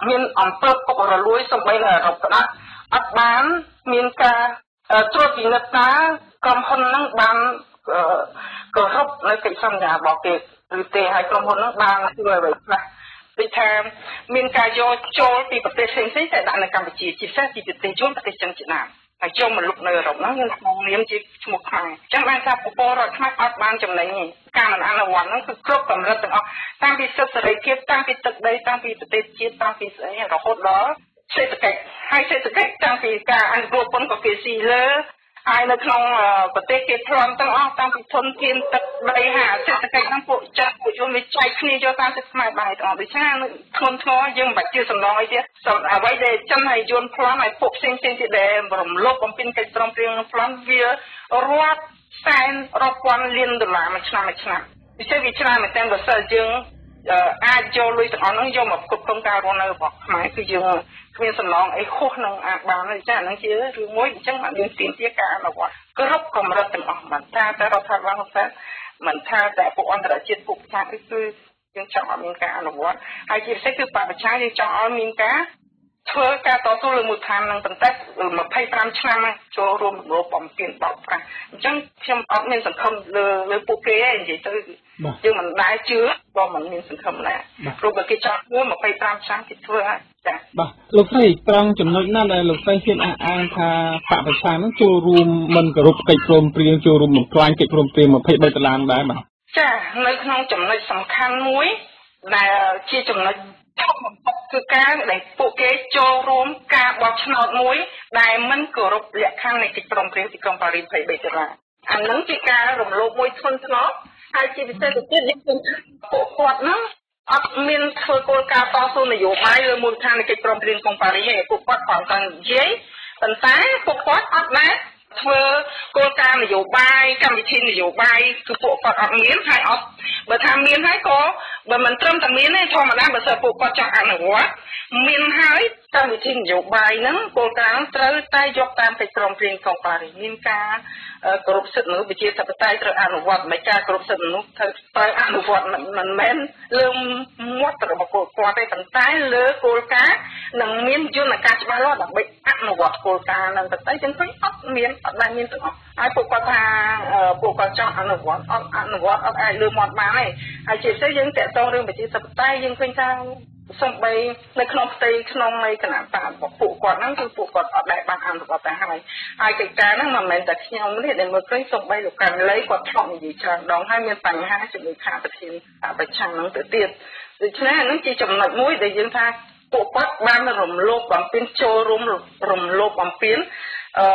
មានអំពើពុករលួយសំបីនៅអឺរ៉ុបក្តាប់អត់បានមានការត្រួតពិនិត្យថាក្រុមហ៊ុនហ្នឹងបានគោរពនៅកិច្ចសន្យារបស់គេឬទេហើយក្រុមហ៊ុនហ្នឹងបានធ្វើអ្វីខ្លះ ដូចថាមានការយកចូលពីប្រទេសផ្សេងៗតែដាក់នៅកម្ពុជាជាពិសេសពីប្រទេសយួនប្រទេសចិនជាដើមហើយចូលមកលុកនៅអឺរ៉ុបហ្នឹងយើងក្នុងនាមជាឈ្មោះខ្មែរអញ្ចឹងបានថាពពរដ្ឋខ្មែរអត់បានចំណេញទេការមិនអនុវត្តហ្នឹងគឺគ្រប់កម្រិតទាំងអស់តាំងពីសិទ្ធិសេរីភាពតាំងពីទឹកដីតាំងពីប្រទេសជាតិតាំងពីស្អីរហូតដល់សេដ្ឋកិច្ចហើយសេដ្ឋកិច្ចតាំងពីការអនុគ្រោះពន្ធក៏គេស៊ីលើ ហើយនៅក្នុងប្រទេសគេព្រមទាំងអស់តាំងពីធនធានទឹកដីហាសេដ្ឋកិច្ចហ្នឹងពួកចាស់ពួកយល់វាចែកគ្នាយកតាមទឹកខ្មែរបាយទាំងអស់ដូច្នេះធ្ងន់ធ្ងរយើងមិនបាច់ជឿសំឡងអីទៀតសំអ្វីដែលចិនហើយយួនប្លន់ហើយពួកផ្សេងផ្សេងទៀតដែលរំលោភបំពានកិច្ចព្រមព្រៀងប្លន់វារាប់សែនរាប់ពាន់លានដុល្លារមួយឆ្នាំមួយឆ្នាំពិសេសវាច្រើនមែនទែនបើសិនយើង អាចយកលុយទាំងអស់ហ្នឹងយកមកគ្រប់គ្រងការរស់នៅរបស់ខ្មែរគឺយើងគ្មានសំឡងអីខុសនឹងអាចបានទេចាហ្នឹងជារឿងមួយអញ្ចឹងបានយើងទាមទារការអនុវត្តគ្រប់កម្រិតទាំងអស់មិនថាតែរដ្ឋាភិបាលហ៊ុនសែនមិនថាតែពួកអន្តរជាតិពួកប្រឆាំងគឺយើងចង់ឲ្យមានការអនុវត្តហើយជាពិសេសគឺបពប្រឆាំងយើងចង់ឲ្យមានការ ធ្វើការតស៊ូលើមូលដ្ឋាននឹងប៉ុន្តែ25ឆ្នាំចូលរួមរំលោភបំពានបោកប្រាស់អញ្ចឹងខ្ញុំអត់មានសង្ឃឹមលើលើពួកគេទេនិយាយទៅយើងមិនដែលជឿក៏មិនមានសង្ឃឹមដែរព្រោះបើគេចង់ធ្វើ25ឆ្នាំគេធ្វើហើយចា៎បាទលោកស្រីត្រង់ចំណុចណាដែលលោកស្រីហ៊ានអះអាងថាបពប្រឆាំងនឹងចូលរួមមិនគោរពកិច្ចព្រមព្រៀងចូលរួមបំផ្លាញកិច្ចព្រមព្រៀង23ដុល្លារដែរបាទចានៅក្នុងចំណុចសំខាន់មួយដែលជាចំណុចធំបំផុត គឺការដែលពួកគេចូលរួមការបោះឆ្នោតមួយ ដែលមិនគោរពលក្ខខណ្ឌនៃកិច្ចព្រមព្រៀងទីក្រុងប៉ារីស23ដុល្លារអានឹងជាការរំលោភមួយធ្ងន់ធ្ងរហើយជាពិសេសទៅទៀតយើងឃើញពួកគាត់ហ្នឹងអត់មានធ្វើគោលការណ៍តស៊ូនយោបាយលើមូលដ្ឋាននៃកិច្ចព្រមព្រៀងក្រុងប៉ារីសទេពួកគាត់គ្រាន់តែនិយាយប៉ុន្តែពួកគាត់អត់ណា ធ្វើគោលការណ៍នយោបាយកម្មវិធីនយោបាយគឺពួកគាត់អត់មានហើយអត់បើថាមានហើយក៏បើមិនត្រឹមតែមានទេធម្មតាបើសិនពួកគាត់ចង់អនុវត្តមានហើយកម្មវិធីនយោបាយហ្នឹងគោលការណ៍ត្រូវតែយកតាមកិច្ចព្រមព្រៀងកុងប៉ារីមានការគោរពសិទ្ធិមនុស្សវិជាធិបតេយ្យត្រូវអនុវត្តមិនការគោរពសិទ្ធិមនុស្សត្រូវត្រូវអនុវត្តមិនមែនលើមាត់របស់គាត់ទេប៉ុន្តែលើគោលការណ៍និងមានយន្តការច្បាស់លាស់ដើម្បីអនុវត្តគោលការណ៍ហ្នឹងតែចឹងឃើញអត់មានអត់ដែលមានទាំងអស់ហើយពួកគាត់ថាពួកគាត់ចង់អនុវត្តអត់អនុវត្តអត់អាចលើមាត់បានទេហើយជាពិសេសយើងតកតងរឿងវិជាធិបតេយ្យយើងឃើញថា សំបីនៅក្នុងផ្ទៃក្នុងនៃគណៈបករបស់ពួកគាត់ហ្នឹងគឺពួកគាត់អត់ដែលបានអនុវត្តទៅហើយហើយកិច្ចការហ្នឹងមិនមែនតែខ្ញុំនេះដែលមើលឃើញសំបីលោកកាន់លីគាត់ឆ្លងនិយាយច្រើនដងហើយមានបញ្ហាជាមួយខាប្រធានប្រឆាំងហ្នឹងទៅទៀតដូច្នេះហ្នឹងជាចំណុចមួយដែលយើងថាពួកគាត់បានរំលោភបំពេញចូលរួមរំលោភបំពេញអឺ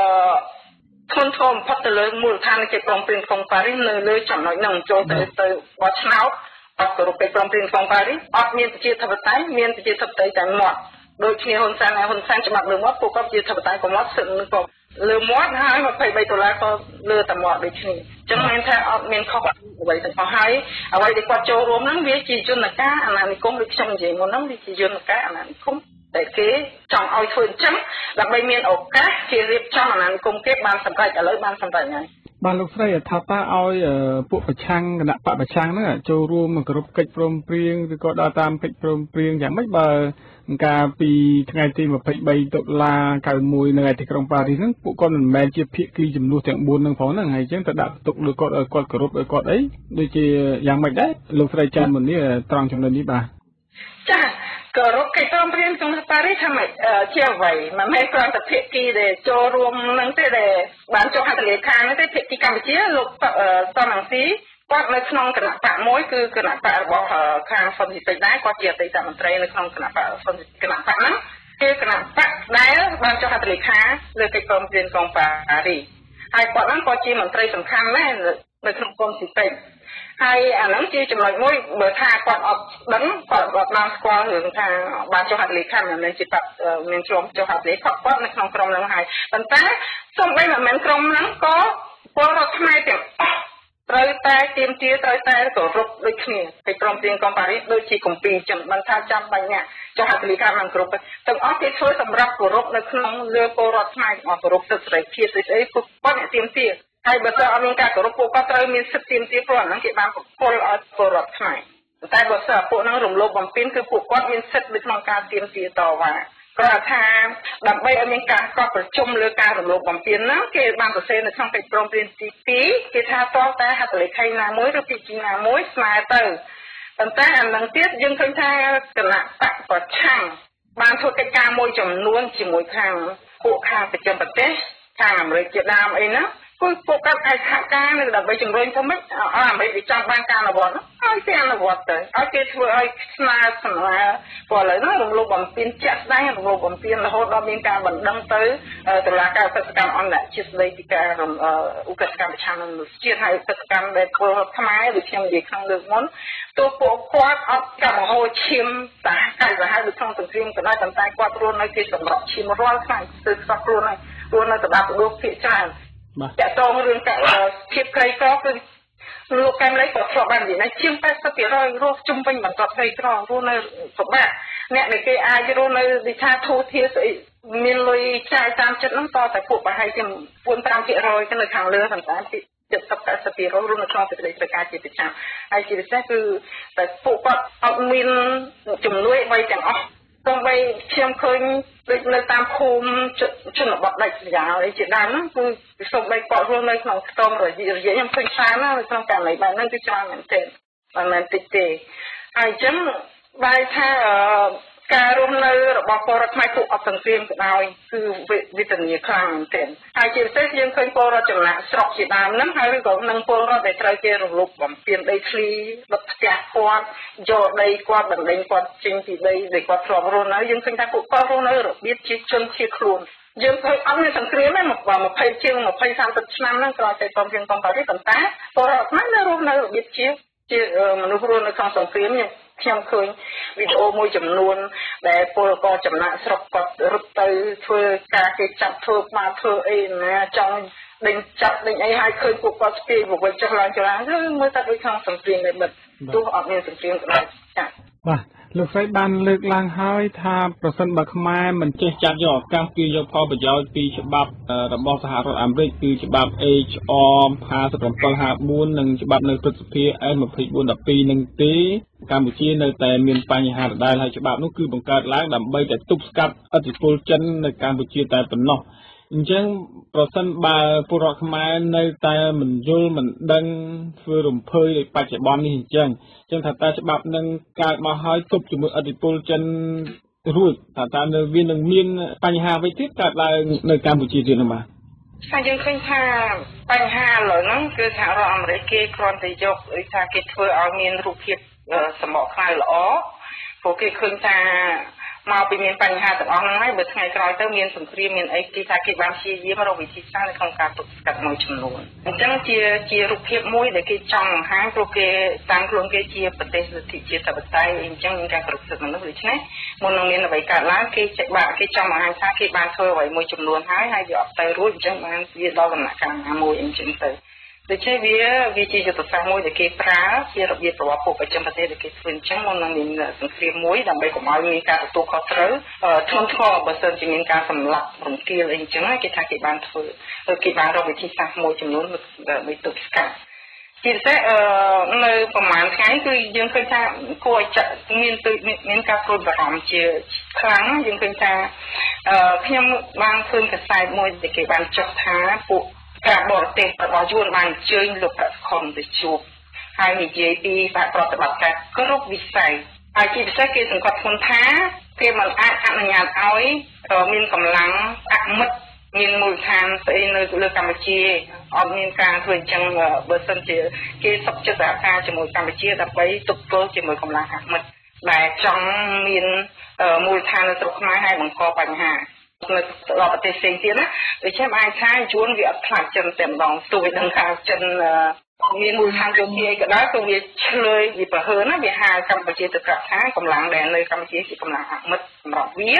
ធនធមបំផុតទៅលើមូលដ្ឋាននៃកិច្ចព្រមព្រៀងកុងប៉ារីសនៅលើចំណុចហ្នឹងចូលទៅទៅបោះឆ្នោត អត់គោរពកិច្ចព្រមព្រៀងកុងប៉ារីសអត់មានប្រជាធិបតេយ្យមានប្រជាធិបតេយ្យតែមាត់ដូចគ្នាហ៊ុនសែនហើយហ៊ុនសែនច្បាប់លើមាត់ពួកគាត់ជាធិបតេយ្យក៏មាត់សិទ្ធិនឹងក៏លើមាត់ហើយ23ដុល្លារក៏លើតែមាត់ដូចគ្នាអញ្ចឹងមានថាអត់មានខុសអ្វីទាំងអស់ហើយអ្វីដែលគាត់ចូលរួមហ្នឹងវាជាយន្តការអាណានិគមដូចខ្ញុំនិយាយមុនហ្នឹងវាជាយន្តការអាណានិគមតែគេចង់ឲ្យធ្វើអញ្ចឹងដើម្បីមានឱកាសគេរៀបចំអាណានិគមគេបានសម្រេចឥឡូវបានសម្រេចហើយ បានលោកស្រីថាតើឲ្យពួកប្រឆាំងគណៈបកប្រឆាំងហ្នឹងចូលរួមគ្រប់កិច្ចព្រមព្រៀងឬក៏ដើរតាមកិច្ចព្រមព្រៀងយ៉ាងម៉េចបើការពីថ្ងៃទី23តុលា91នៅឯទីក្រុងប៉ារីសហ្នឹងពួកគាត់មិនមែនជាភាគីចំនួនទាំង4ហ្នឹងផងហ្នឹងហើយអញ្ចឹងទៅដាក់បន្ទុកលើគាត់ឲ្យគាត់គោរពឲ្យគាត់អីដូចជាយ៉ាងម៉េចដែរលោកស្រីចាន់មុននេះត្រង់ចំណុចនេះបាទចា គោរពកិច្ចព្រមព្រៀងក្នុងប៉ារីសថាម៉េចជាអ្វីមិនមែនគ្រាន់តែភាគីដែលចូលរួមនឹងទេដែលបានចុះហត្ថលេខានោះទេភាគីកម្ពុជាលោកសំរងស៊ីគាត់នៅក្នុងគណៈបកមួយគឺគណៈបករបស់ខាងសុនស៊ីពេចដែរគាត់ជាអតីតមន្ត្រីនៅក្នុងគណៈបកសុនគណៈបកហ្នឹងគឺគណៈបកដែលបានចុះហត្ថលេខាលើកិច្ចព្រមព្រៀងកុងប៉ារីសហើយគាត់ហ្នឹងក៏ជាមន្ត្រីសំខាន់ដែរនៅក្នុងគុំស៊ីពេច ហើយអាហ្នឹងជាចំណុចមួយបើថាគាត់អត់ដឹងគាត់អត់បានស្គាល់រឿងថាបានចុះហត្ថលេខាមិនមែនជាបាត់មានជាប់ចុះហត្ថលេខាគាត់នៅក្នុងក្រុមហ្នឹងហើយប៉ុន្តែសូម្បីមិនមែនក្រុមហ្នឹងក៏ពលរដ្ឋខ្មែរទាំងអស់ត្រូវតែទៀមទាត្រូវតែគោរពដូចគ្នាពីក្រុមព្រៀងកំប៉ារីសដូចជាគម្ពីរចឹងមិនថាចាំបាច់អ្នកចុះហត្ថលេខាមិនគ្រប់ទាំងអស់គេធ្វើសម្រាប់គោរពនៅក្នុងលើពលរដ្ឋខ្មែរទាំងអស់គោរពសិទ្ធិសេរីភាពស្អីស្អីពួកគាត់អ្នកទៀមទា ហើយបើសិនអត់មានការគោរពពួកគាត់ត្រូវមានសិទ្ធិទាមទារព្រោះអាហ្នឹងគេបានប្រគល់ឲ្យពលរដ្ឋខ្មែរតែបើសិនពួកហ្នឹងរំលោភបំពានគឺពួកគាត់មានសិទ្ធិនៅក្នុងការទាមទារតវ៉ាគាត់ថាដើម្បីឲ្យមានការកត់ប្រជុំលើការរំលោភបំពានហ្នឹងគេបានសរសេរនៅក្នុងកិច្ចព្រមព្រៀងទី2គេថាតើតែហត្ថលេខីណាមួយឬពិធីណាមួយស្មើទៅប៉ុន្តែអានឹងទៀតយើងឃើញថាគណៈបកប្រឆាំងបានធ្វើកិច្ចការមួយចំនួនជាមួយខាងពួកខាងប្រចាំប្រទេសខាងអាមេរិកជាដើមអីណា គឺពួកគាត់អាចសហការនៅដើម្បីជំរុញទៅមិនឲ្យអាមេរិកវាចង់បានការអនុវត្តឲ្យគេអនុវត្តទៅឲ្យគេធ្វើឲ្យស្នើស្នើព្រោះឥឡូវហ្នឹងរំលោភបំពានជាក់ស្ដែងរំលោភបំពានរហូតដល់មានការបណ្ដឹងទៅតុលាការសិទ្ធិកម្មអន្តរជាតិស្ដីពីការឧក្រិដ្ឋកម្មប្រឆាំងនឹងមនុស្សជាតិហើយសិទ្ធិកម្មដែលធ្វើខ្មែរដូចខ្ញុំនិយាយក្នុងលើកមុនទោះពួកគាត់អត់កម្មហោឈាមតាកាយសាហាវនៅក្នុងសង្គ្រាមក៏ដោយប៉ុន្តែគាត់រស់នៅគេសម្រាប់ឈាមរាល់ថ្ងៃគឺខ្សោះខ្លួនហើយរស់នៅសម្រាប់ប្រដួភាកច្រើន តកតងរឿងភាពក្រីក្រគឺលោកកែមលីក៏ធ្លាប់បាននិយាយជាង80%រស់ជុំវិញបន្តក្រីក្ររស់នៅសុបាអ្នកដែលគេអាចរស់នៅវិថាធូធាស្អីមានលុយចាយតាមចិត្តហ្នឹងតតែពួកប្រហែលជា4-5%ទៅនៅខាងលើប៉ុន្តែ70 80%រួមនៅក្នុងសេចក្តីត្រូវការជាប្រចាំហើយជាពិសេសគឺតែពួកគាត់អត់មានជំនួយអ្វីទាំងអស់ សូម្បីខ្ញុំឃើញដូចនៅតាមភូមិជនបទដាច់ស្រយាលអីជាដើមហ្នឹងគឺសូម្បីគាត់រស់នៅក្នុងខ្ទមរយៈរយៈខ្ញុំឃើញច្រើនណានៅក្នុងករណីបែបហ្នឹងគឺច្រើនមែនទែនមិនមែនតិចទេហើយអញ្ចឹងបែរថា ការរស់នៅរបស់ពលរដ្ឋខ្មែរពួកអត់សង្គ្រាមក៏ដោយគឺវិធានាខ្លាំងមែនទែនហើយជាពិសេសយើងឃើញពលរដ្ឋចំណាក់ស្រុកជាដើមហ្នឹងហើយក៏នឹងពលរដ្ឋដែលត្រូវគេរំលោភបំពានដីធ្លីដុតផ្ទះគាត់យកដីគាត់បណ្ដេញគាត់ចេញពីដីដែលគាត់ធ្លាប់រស់នៅយើងឃើញថាពួកគាត់រស់នៅរបៀបជាជនជាខ្លួនយើងឃើញអត់មានសង្គ្រាមទេមក20ជាង20 30ឆ្នាំហ្នឹងក្រោយតែកំពុងកំប៉ារីប៉ុន្តែពលរដ្ឋខ្មែរនៅរស់នៅរបៀបជាជាមនុស្សរស់នៅក្នុងសង្គ្រាមខ្ញុំ ខ្ញុំឃើញវីដេអូមួយចំនួន ដែលពលករចំណាក់ស្រុកគាត់រត់ទៅធ្វើការគេចាប់ធ្វើបានធ្វើអីណាចង់ដេញចាប់ដេញអីឲ្យឃើញពួកគាត់ស្ទាយមកវិញចុះឡើងចុះឡើងគឺមើលតែដូចក្នុងសង្គ្រាមតែបិទទោះអត់មានសង្គ្រាមក៏ដោយចា៎បាទ លោកស្រីបានលើកឡើងហើយថាប្រសិនបើខ្មែរមិនចេះចាត់យកឱកាសពីយកផលប្រយោជន៍ពីច្បាប់របស់សហរដ្ឋអាមេរិកគឺច្បាប់ HR 5754និងច្បាប់នៅព្រឹទ្ធសភា S2412 នឹងទេកម្ពុជានៅតែមានបញ្ហាដដែលហើយច្បាប់នោះគឺបង្កើតឡើងដើម្បីតែទប់ស្កាត់ឥទ្ធិពលចិននៅកម្ពុជាតែប៉ុណ្ណោះ អញ្ចឹងប្រសិនបើពលរដ្ឋខ្មែរនៅតែមិនយល់មិនដឹងធ្វើរំភើយដោយបច្ចុប្បន្ននេះអញ្ចឹងអញ្ចឹងថាតើច្បាប់នឹងកើតមកហើយទប់ជាមួយអធិពលចិនរួចថាតើនៅវានឹងមានបញ្ហាអ្វីទៀតកើតឡើងនៅកម្ពុជាទៀតនោះបាទហើយយើងឃើញថាបញ្ហាឥឡូវហ្នឹងគឺសហរដ្ឋអាមេរិកគេគ្រាន់តែយកថាគេធ្វើឲ្យមានរូបភាពសម្បកខ្មៅល្អព្រោះគេឃើញថា មកពីមានបញ្ហាទាំងអស់ហ្នឹងហើយបើថ្ងៃក្រោយទៅមានសង្គ្រាមមានអីគេថាគេបានព្យាយាមរកវិធីសាស្ត្រនៅក្នុងការទប់ស្កាត់មួយចំនួនអញ្ចឹងជាជារូបភាពមួយដែលគេចង់បង្ហាញព្រោះគេតាំងខ្លួនគេជាប្រទេសលទ្ធិជាធិបតេយ្យអញ្ចឹងមានការគ្រប់សិទ្ធិមនុស្សដូច្នេះមុននឹងមានអ្វីកើតឡើងគេចេះបាក់គេចង់បង្ហាញថាគេបានធ្វើអ្វីមួយចំនួនហើយហើយវាអត់ទៅរួចអញ្ចឹងបានវាដល់ដំណាក់កាលណាមួយអញ្ចឹងទៅ ដូច្នេះវាវាជាយុទ្ធសាស្ត្រមួយដែលគេប្រើជារបៀបរបស់ពួកប្រចាំប្រទេសដែលគេធ្វើអញ្ចឹងមុននឹងមានសង្គ្រាមមួយដើម្បីកុំឲ្យមានការទទួលខុសត្រូវធ្ងន់ធ្ងរបើសិនជាមានការសម្លាប់រំគាលអីអញ្ចឹងគេថាគេបានធ្វើគេបានរកវិធីសាស្ត្រមួយចំនួនដើម្បីទប់ស្កាត់ជាពិសេសអឺនៅប្រហែលថ្ងៃគឺយើងឃើញថាគួរឲ្យចាក់មានទៅមានការព្រួយបារម្ភជាខ្លាំងយើងឃើញថាអឺខ្ញុំបានឃើញកសែតមួយដែលគេបានចុះថាពួក ការបរទេសរបស់យួនបានអញ្ជើញលោកប្រខុនទៅជួបហើយនិយាយពីសហប្រតិបត្តិការគ្រប់វិស័យហើយជាពិសេសគេសង្កត់ធ្ងន់ថាគេមិនអាចអនុញ្ញាតឲ្យមានកម្លាំងអមិត្តមានមូលដ្ឋានស្អីនៅលើកម្ពុជាអត់មានការធ្វើអញ្ចឹងបើសិនជាគេសុខចិត្តសហការជាមួយកម្ពុជាដើម្បីទប់ទល់ជាមួយកម្លាំងអមិត្តដែលចង់មានមូលដ្ឋាននៅស្រុកខ្មែរហើយបង្កបញ្ហា នៅដល់ប្រទេសផ្សេងទៀតណាដូច្នេះអាចថាជួនវាអត់ខ្លាចចិនតែម្ដងទោះបីដឹងថាចិនមានមូលដ្ឋានយោធាអីក៏ដោយក៏វាឆ្លើយវាប្រហើនណាវាហៅកម្ពុជាទៅប្រាប់ថាកម្លាំងដែលនៅកម្ពុជាជាកម្លាំងអមិត្តសម្រាប់វា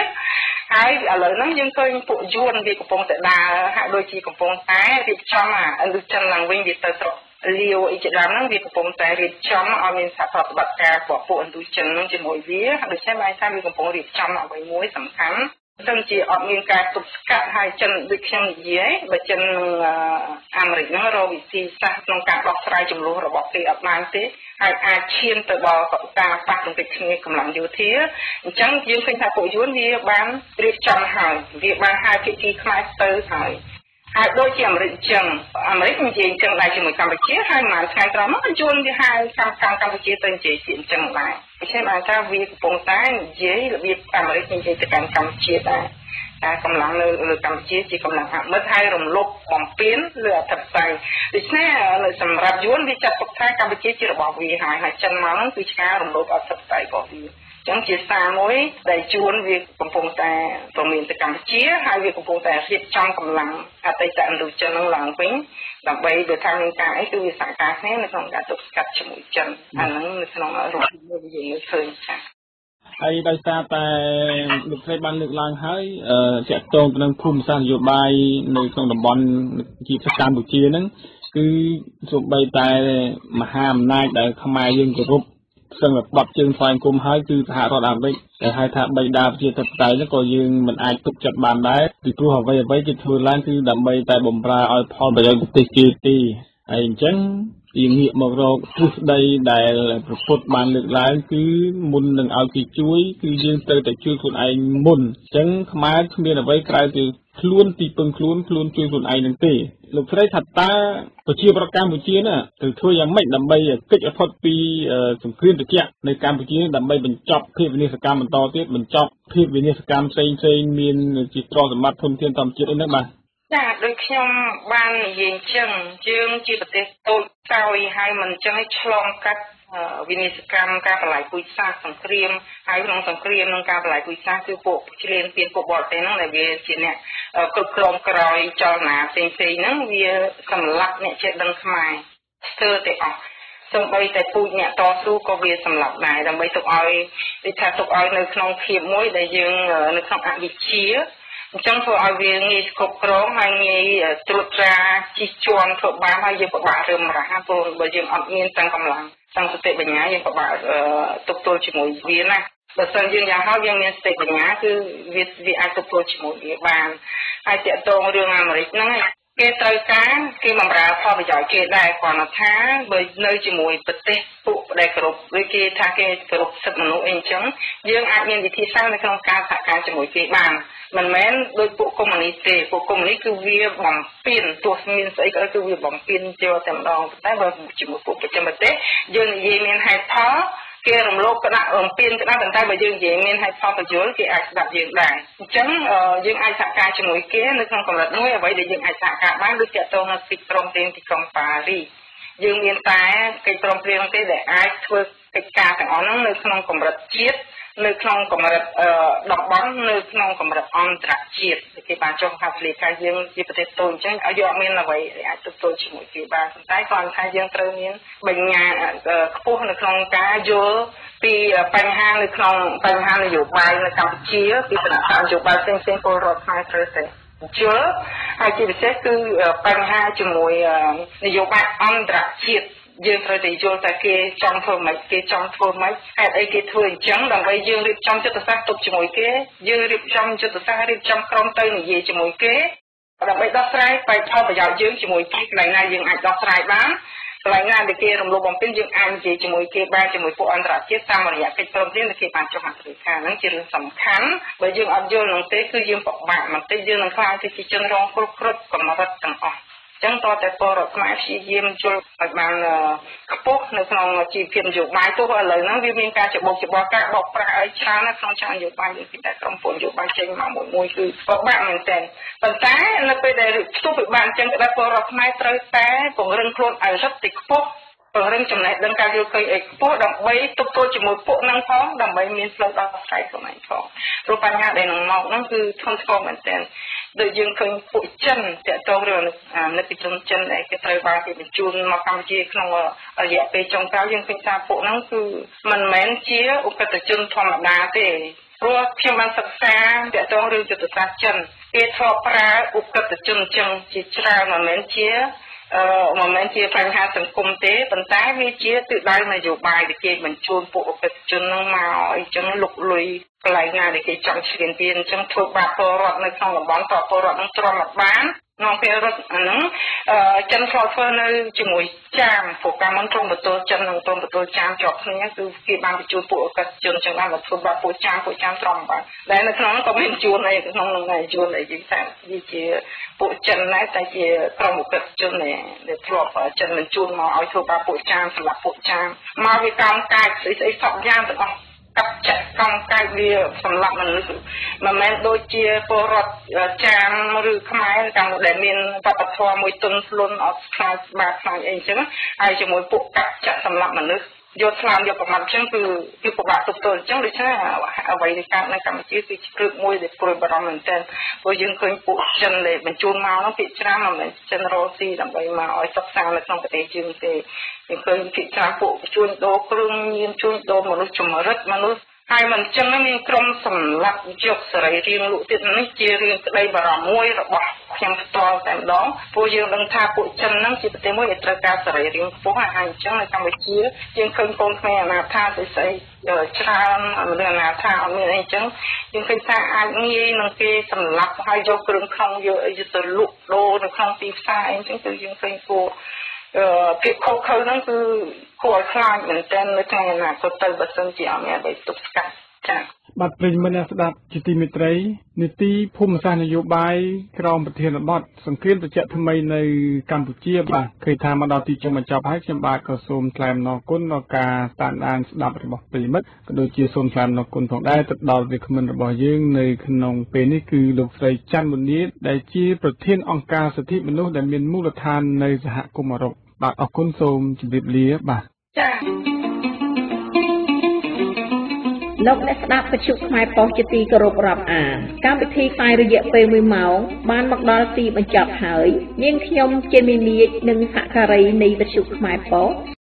ហើយឥឡូវហ្នឹងយើងឃើញពួកយួនវាកំពុងតែដើរហាក់ដូចជាកំពុងតែរៀបចំអាឥណ្ឌូចិនឡើងវិញវាទៅស្រុកលាវអីជាដើមហ្នឹងវាកំពុងតែរៀបចំឲ្យមានសហប្រតិបត្តិការរបស់ពួកឥណ្ឌូចិនហ្នឹងជាមួយវាដូច្នេះបានថាវាកំពុងរៀបចំអ្វីមួយសំខាន់ សិនជាអត់មានការទប់ស្កាត់ហើយចិនដូចខ្ញុំនិយាយបើចិននឹងអាមេរិកហ្នឹងរកវិធីសាស្ត្រក្នុងការដោះស្រាយចំនួនរបស់គេអត់បានទេហើយអាចឈានទៅដល់ការប៉ះទង្គិចគ្នាកម្លាំងយោធាអញ្ចឹងយើងឃើញថាពួកយួនវាបានរៀបចំហើយវាបានហៅភាគីខ្មែរទៅហើយ ហើយដូចជាអាមេរិកអញ្ចឹងអាមេរិកនិយាយអញ្ចឹងដែរជាមួយកម្ពុជាហើយមួយថ្ងៃក្រោយមកយួនវាហៅកម្មកម្មកម្ពុជាទៅនិយាយជាអញ្ចឹងដែរដូច្នេះបានថាវាកំពុងតែនិយាយរបៀបអាមេរិកនិយាយទៅកាន់កម្ពុជាដែរតែកម្លាំងនៅលើកម្ពុជាជាកម្លាំងអមិត្តហើយរំលោភបំពានលើអធិបតេយ្យដូច្នេះសម្រាប់យួនវាចាត់ទុកថាកម្ពុជាជារបស់វាហើយហើយចិនមកហ្នឹងគឺឆ្ការរំលោភអធិបតេយ្យរបស់វា ចឹងជាសារមួយដែលជួនវាកំពុងតែប្រមានទៅកម្ពុជាហើយវាកំពុងតែរៀបចំកម្លាំងអតីតឥណ្ឌូចិននឹងឡើងវិញដើម្បីបើថាមានការអីគឺវាសហការគ្នានៅក្នុងការទប់ស្កាត់ជាមួយចិនអាហ្នឹងនៅក្នុងរូបភាពមួយយើងមើលឃើញចាហើយដោយសារតែលោកស្រីបានលើកឡើងហើយជាក់ទងទៅនឹងភូមិសាស្ត្រនយោបាយនៅក្នុងតំបន់ជាកម្ពុជាហ្នឹងគឺសូម្បីតែមហាអំណាចដែលខ្មែរយើងគោរព សឹងតែបត់ជើងថ្វាយគុំហើយគឺសហរដ្ឋអាមេរិកដែលហៅថាបៃតាប្រជាធិបតេយ្យហ្នឹងក៏យើងមិនអាចទុកចិត្តបានដែរពីព្រោះអ្វីអ្វីគេធ្វើឡើងគឺដើម្បីតែបំរើឲ្យផលប្រយោជន៍ប្រទេសគេទេហើយអញ្ចឹង យើងងាកមករកទ្រឹស្ដីដែលប្រពុតបានលើកឡើងគឺមុននឹងឲ្យគេជួយគឺយើងត្រូវតែជួយខ្លួនឯងមុនអញ្ចឹងខ្មែរគ្មានអ្វីក្រៅពីខ្លួនទីពឹងខ្លួនខ្លួនជួយខ្លួនឯងនឹងទេលោកស្រីថាតើប្រជាប្រដ្ឋកម្ពុជាណាត្រូវធ្វើយ៉ាងម៉េចដើម្បីកិច្ចអផុតពីសង្គ្រាមត្រជាក់នៅកម្ពុជាដើម្បីបញ្ចប់ភាពវិនាសកម្មបន្តទៀតបញ្ចប់ភាពវិនាសកម្មផ្សេងផ្សេងមានជាទ្រព្យសម្បត្តិធនធានធម្មជាតិអីហ្នឹងបាទ ចាដូចខ្ញុំបាននិយាយអញ្ចឹងយើងជាប្រទេសតូចខ្សោយហើយមិនអញ្ចឹងឲ្យឆ្លងកាត់វិនិស្សកម្មការបលាយពូជសាសន៍សង្គ្រាមហើយក្នុងសង្គ្រាមនិងការបលាយពូជសាសន៍គឺពួកឆ្លៀនពៀនពួកបរទេសហ្នឹងដែលវាជាអ្នកគ្រប់គ្រងក្រោយចលនាផ្សេងផ្សេងហ្នឹងវាសម្លាប់អ្នកចេះដឹងខ្មែរស្ទើរតែអស់សូម្បីតែពូជអ្នកតស៊ូក៏វាសម្លាប់ដែរដើម្បីទុកឲ្យដូចថាទុកឲ្យនៅក្នុងភាពមួយដែលយើងនៅក្នុងអវិជ្ជា អញ្ចឹងធ្វើឲ្យវាងាយគ្រប់គ្រងហើយងាយត្រួតត្រាជិះជាន់ធ្វើបានហើយយើងពិបាករឹមរ៉ាព្រោះបើយើងអត់មានទាំងកម្លាំងទាំងសតិបញ្ញាយើងពិបាកទប់ទល់ជាមួយវាណាបើសិនយើងយ៉ាងហោចយើងមានសតិបញ្ញាគឺវាវាអាចទប់ទល់ជាមួយវាបានហើយតកតងរឿងអាមេរិកហ្នឹង គេត្រូវការគេបម្រើផលប្រយោជន៍គេដែរគាត់ថាបើនៅជាមួយប្រទេសពួកដែលគ្រប់ដូចគេថាគេគ្រប់សិទ្ធិមនុស្សអីអញ្ចឹងយើងអាចមានវិធីសាស្ត្រនៅក្នុងការសហការជាមួយគេបានមិនមែនដោយពួកកុម្មុយនីសទេពួកកុម្មុយនីសគឺវាបំពេញទោះមានស្អីក៏គឺវាបំពេញចូលតែម្ដងតែបើជាមួយពួកប្រចាំប្រទេសយើងនិយាយមានហេតុផល គេរំលោភក្តាប់អំពីនក្តាប់ប៉ុន្តែបើយើងនិយាយមានហេតុផលបញ្យល់គេអាចស្ដាប់យើងដែរអញ្ចឹងយើងអាចសហការជាមួយគេនៅក្នុងកម្រិតមួយអ្វីដែលយើងអាចសហការបានដូចជាតទៅនៅទីក្រុងទីទីក្រុងប៉ារីសយើងមានតែកិច្ចព្រមព្រៀងទេដែលអាចធ្វើ កិច្ចការទាំងអស់ហ្នឹងនៅក្នុងកម្រិតជាតិនៅក្នុងកម្រិតតំបន់នៅក្នុងកម្រិតអន្តរជាតិគេបានចុះហត្ថលេខាយើងជាប្រទេសតូចអញ្ចឹងឲ្យយកមានអ្វីអាចទប់ទល់ជាមួយគេបានប៉ុន្តែគ្រាន់តែយើងត្រូវមានបញ្ញាខ្ពស់នៅក្នុងការយល់ពីបញ្ហានៅក្នុងបញ្ហានយោបាយនៅកម្ពុជាពីគណៈកម្មនយោបាយផ្សេងផ្សេងពលរដ្ឋខ្មែរត្រូវតែជឿហើយជាពិសេសគឺបញ្ហាជាមួយនយោបាយអន្តរជាតិ យើងត្រូវតែយល់តែគេចង់ធ្វើម៉េចគេចង់ធ្វើម៉េចហេតុអីគេធ្វើអញ្ចឹងដើម្បីយើងរៀបចំចិត្តសាស្ត្រទុកជាមួយគេយើងរៀបចំចិត្តសាស្ត្ររៀបចំក្រុមទៅនិយាយជាមួយគេដើម្បីដោះស្រាយបញ្ហាប្រយោជន៍យើងជាមួយគេកន្លែងណាយើងអាចដោះស្រាយបានកន្លែងណាដែលគេរំលោភបំពានយើងអាចនិយាយជាមួយគេបានជាមួយពួកអន្តរជាតិតាមរយៈកិច្ចព្រមព្រៀងដែលគេបានចុះហត្ថលេខាហ្នឹងជារឿងសំខាន់បើយើងអត់យល់នឹងទេគឺយើងពិបាកបន្តិចយើងនឹងខ្លាចទៅជាជនរងគ្រោះគ្រប់កម្រិតទាំងអស់ ចឹងតតែពលរដ្ឋខ្មែរព្យាយាមជល់ឲ្យបានខ្ពស់នៅក្នុងជីវភាពនយោបាយទោះឥឡូវហ្នឹងវាមានការច្បុកច្បល់ការបោកប្រាស់ឲ្យច្រើននៅក្នុងឆាននយោបាយយើងពីតែក្រុមពលនយោបាយចេញមកមួយមួយគឺពិបាកមែនទែនប៉ុន្តែនៅពេលដែលផ្ទុះពិបាកអញ្ចឹងក្តាប់ពលរដ្ឋខ្មែរត្រូវតែពង្រឹងខ្លួនឲ្យរឹតទីខ្ពស់ពង្រឹងចំណេះដឹងការយល់ឃើញអីខ្ពស់ដើម្បីទប់ទល់ជាមួយពួកនឹងផងដើម្បីមានផ្លូវដោះស្រាយខ្លួនឯងផងព្រោះបញ្ហាដែលនឹងមកហ្នឹងគឺធំធ្ងន់មែនទែន ដូចយើងឃើញពួកចិនតកតងរឿងនិតិជនចិនដែលគេត្រូវបានគេបញ្ជូនមកកម្ពុជាក្នុងរយៈពេលចុងក្រោយយើងឃើញថាពួកហ្នឹងគឺមិនមែនជាឧបតជនធម្មតាទេព្រោះខ្ញុំបានសិក្សាតកតងរឿងយុទ្ធសាស្ត្រចិនគេធ្លាប់ប្រើឧបតជនចឹងជាច្រើនមិនមែនជាអឺ មិនមែនជាបញ្ហាសង្គមទេប៉ុន្តែវាជាទិដៅនយោបាយដែលគេបញ្ជូនពួកអបិជននឹងមកអញ្ចឹងលុកលុយកន្លែងណាដែលគេចង់ឈ្លានពានអញ្ចឹងធ្វើបាបពលរដ្ឋនៅក្នុងតំបន់តពលរដ្ឋនឹងទ្រាំអត់បាន ក្នុងពេលរត់អាហ្នឹងអឺចិនធ្លាប់ធ្វើនៅជាមួយចាមពួកកាមុនក្រុមបន្ទោចិននិងក្រុមបន្ទោចាមជាប់គ្នាគឺគេបានបញ្ជូនពួកអកិតជនចឹងបានមកធ្វើបាបពួកចាមពួកចាមទ្រាំបានដែលនៅក្នុងក៏មានជួនអីក្នុងនឹងឯជួនអីគេថាវាជាពួកចិនដែរតែជាក្រុមអកិតជនដែលធ្លាប់ចិនបញ្ជូនមកឲ្យធ្វើបាបពួកចាមសម្រាប់ពួកចាមមកវាកម្មកាយស្អីស្អីសពយ៉ាងទាំងអស់ កាប់ចាក់កំកាយវាសម្រាប់មនុស្សមិនមែនដូចជាពលរដ្ឋចាមឬខ្មែរតាមដែលមានវប្បធម៌មួយទុនធ្លុនអត់ខ្លាចបាបខ្លាចអីចឹងហើយជាមួយពួកកាប់ចាក់សម្រាប់មនុស្ស យកស្លាមយកប្រមាត់អញ្ចឹងគឺគឺពិបាកទប់ទល់អញ្ចឹងដូច្នេះអ្វីដែលកើតនៅកម្ពុជាគឺជាព្រឹកមួយដែលព្រួយបារម្ភមែនទែនព្រោះយើងឃើញពួកចិនដែលបញ្ជូនមកនោះភាគច្រើនមិនមែនចិនរ៉ូស៊ីដើម្បីមកឲ្យសិក្សានៅក្នុងប្រទេសយើងទេយើងឃើញភាគច្រើនពួកជួញដូរគ្រឿងញៀនជួញដូរមនុស្សចម្រិតមនុស្ស ហើយមិនចឹងមានក្រុមសម្លាប់យកសរីរាង្គលក់ទៀតនេះជារឿងក្តីបារម្ភមួយរបស់ខ្ញុំផ្ទាល់តែម្ដងព្រោះយើងដឹងថាពួកចិនហ្នឹងជាប្រទេសមួយដែលត្រូវការសរីរាង្គខ្ពស់ហើយអញ្ចឹងនៅកម្ពុជាយើងឃើញកូនខ្មែរអនាថាទៅស្អីច្រើនមនុស្សអនាថាអត់មានអីអញ្ចឹងយើងឃើញថាអាចងាយនឹងគេសម្លាប់ហើយយកគ្រឿងក្នុងយកយកទៅលក់ដូរនៅក្នុងទីផ្សារអីអញ្ចឹងគឺយើងឃើញគួរ ភាពខុសខើហ្នឹងគឺគួរឲ្យខ្លាចមែនទែននៅក្នុងអនាគតទៅបើសិនជាអត់មានអ្វីទប់ស្កាត់ចា៎បាទប្រិយមិត្តអ្នកស្ដាប់ជាទីមេត្រីនីតិភូមិសាស្ត្រនយោបាយក្រមប្រធានបទសង្គ្រាមត្រជាក់ថ្មីនៅកម្ពុជាបាទឃើញថាមកដល់ទីជុំបញ្ចប់ហើយខ្ញុំបាទក៏សូមថ្លែងអំណរគុណដល់ការតាមដានស្ដាប់របស់ប្រិយមិត្តក៏ដូចជាសូមថ្លែងអំណរគុណផងដែរទៅដល់វាគ្មិនរបស់យើងនៅក្នុងពេលនេះគឺលោកស្រីច័ន្ទមុនីដែលជាប្រធានអង្គការសិទ្ធិមនុស្សដែលមានមូលដ្ឋាននៅសហគមន៍អឺរ៉ុប បាទអរគុណសូមជម្រាបលាបាទចា៎លោកអ្នកស្ដាប់វិទ្យុខ្មែរប៉ុស្តិ៍ជាទីគោរពរាប់អានកម្មវិធីផ្សាយរយៈពេល1ម៉ោងបានមកដល់ទីបញ្ចប់ហើយនាងខ្ញុំជាមីមៀចនិងសហការីនៃវិទ្យុខ្មែរប៉ុស្តិ៍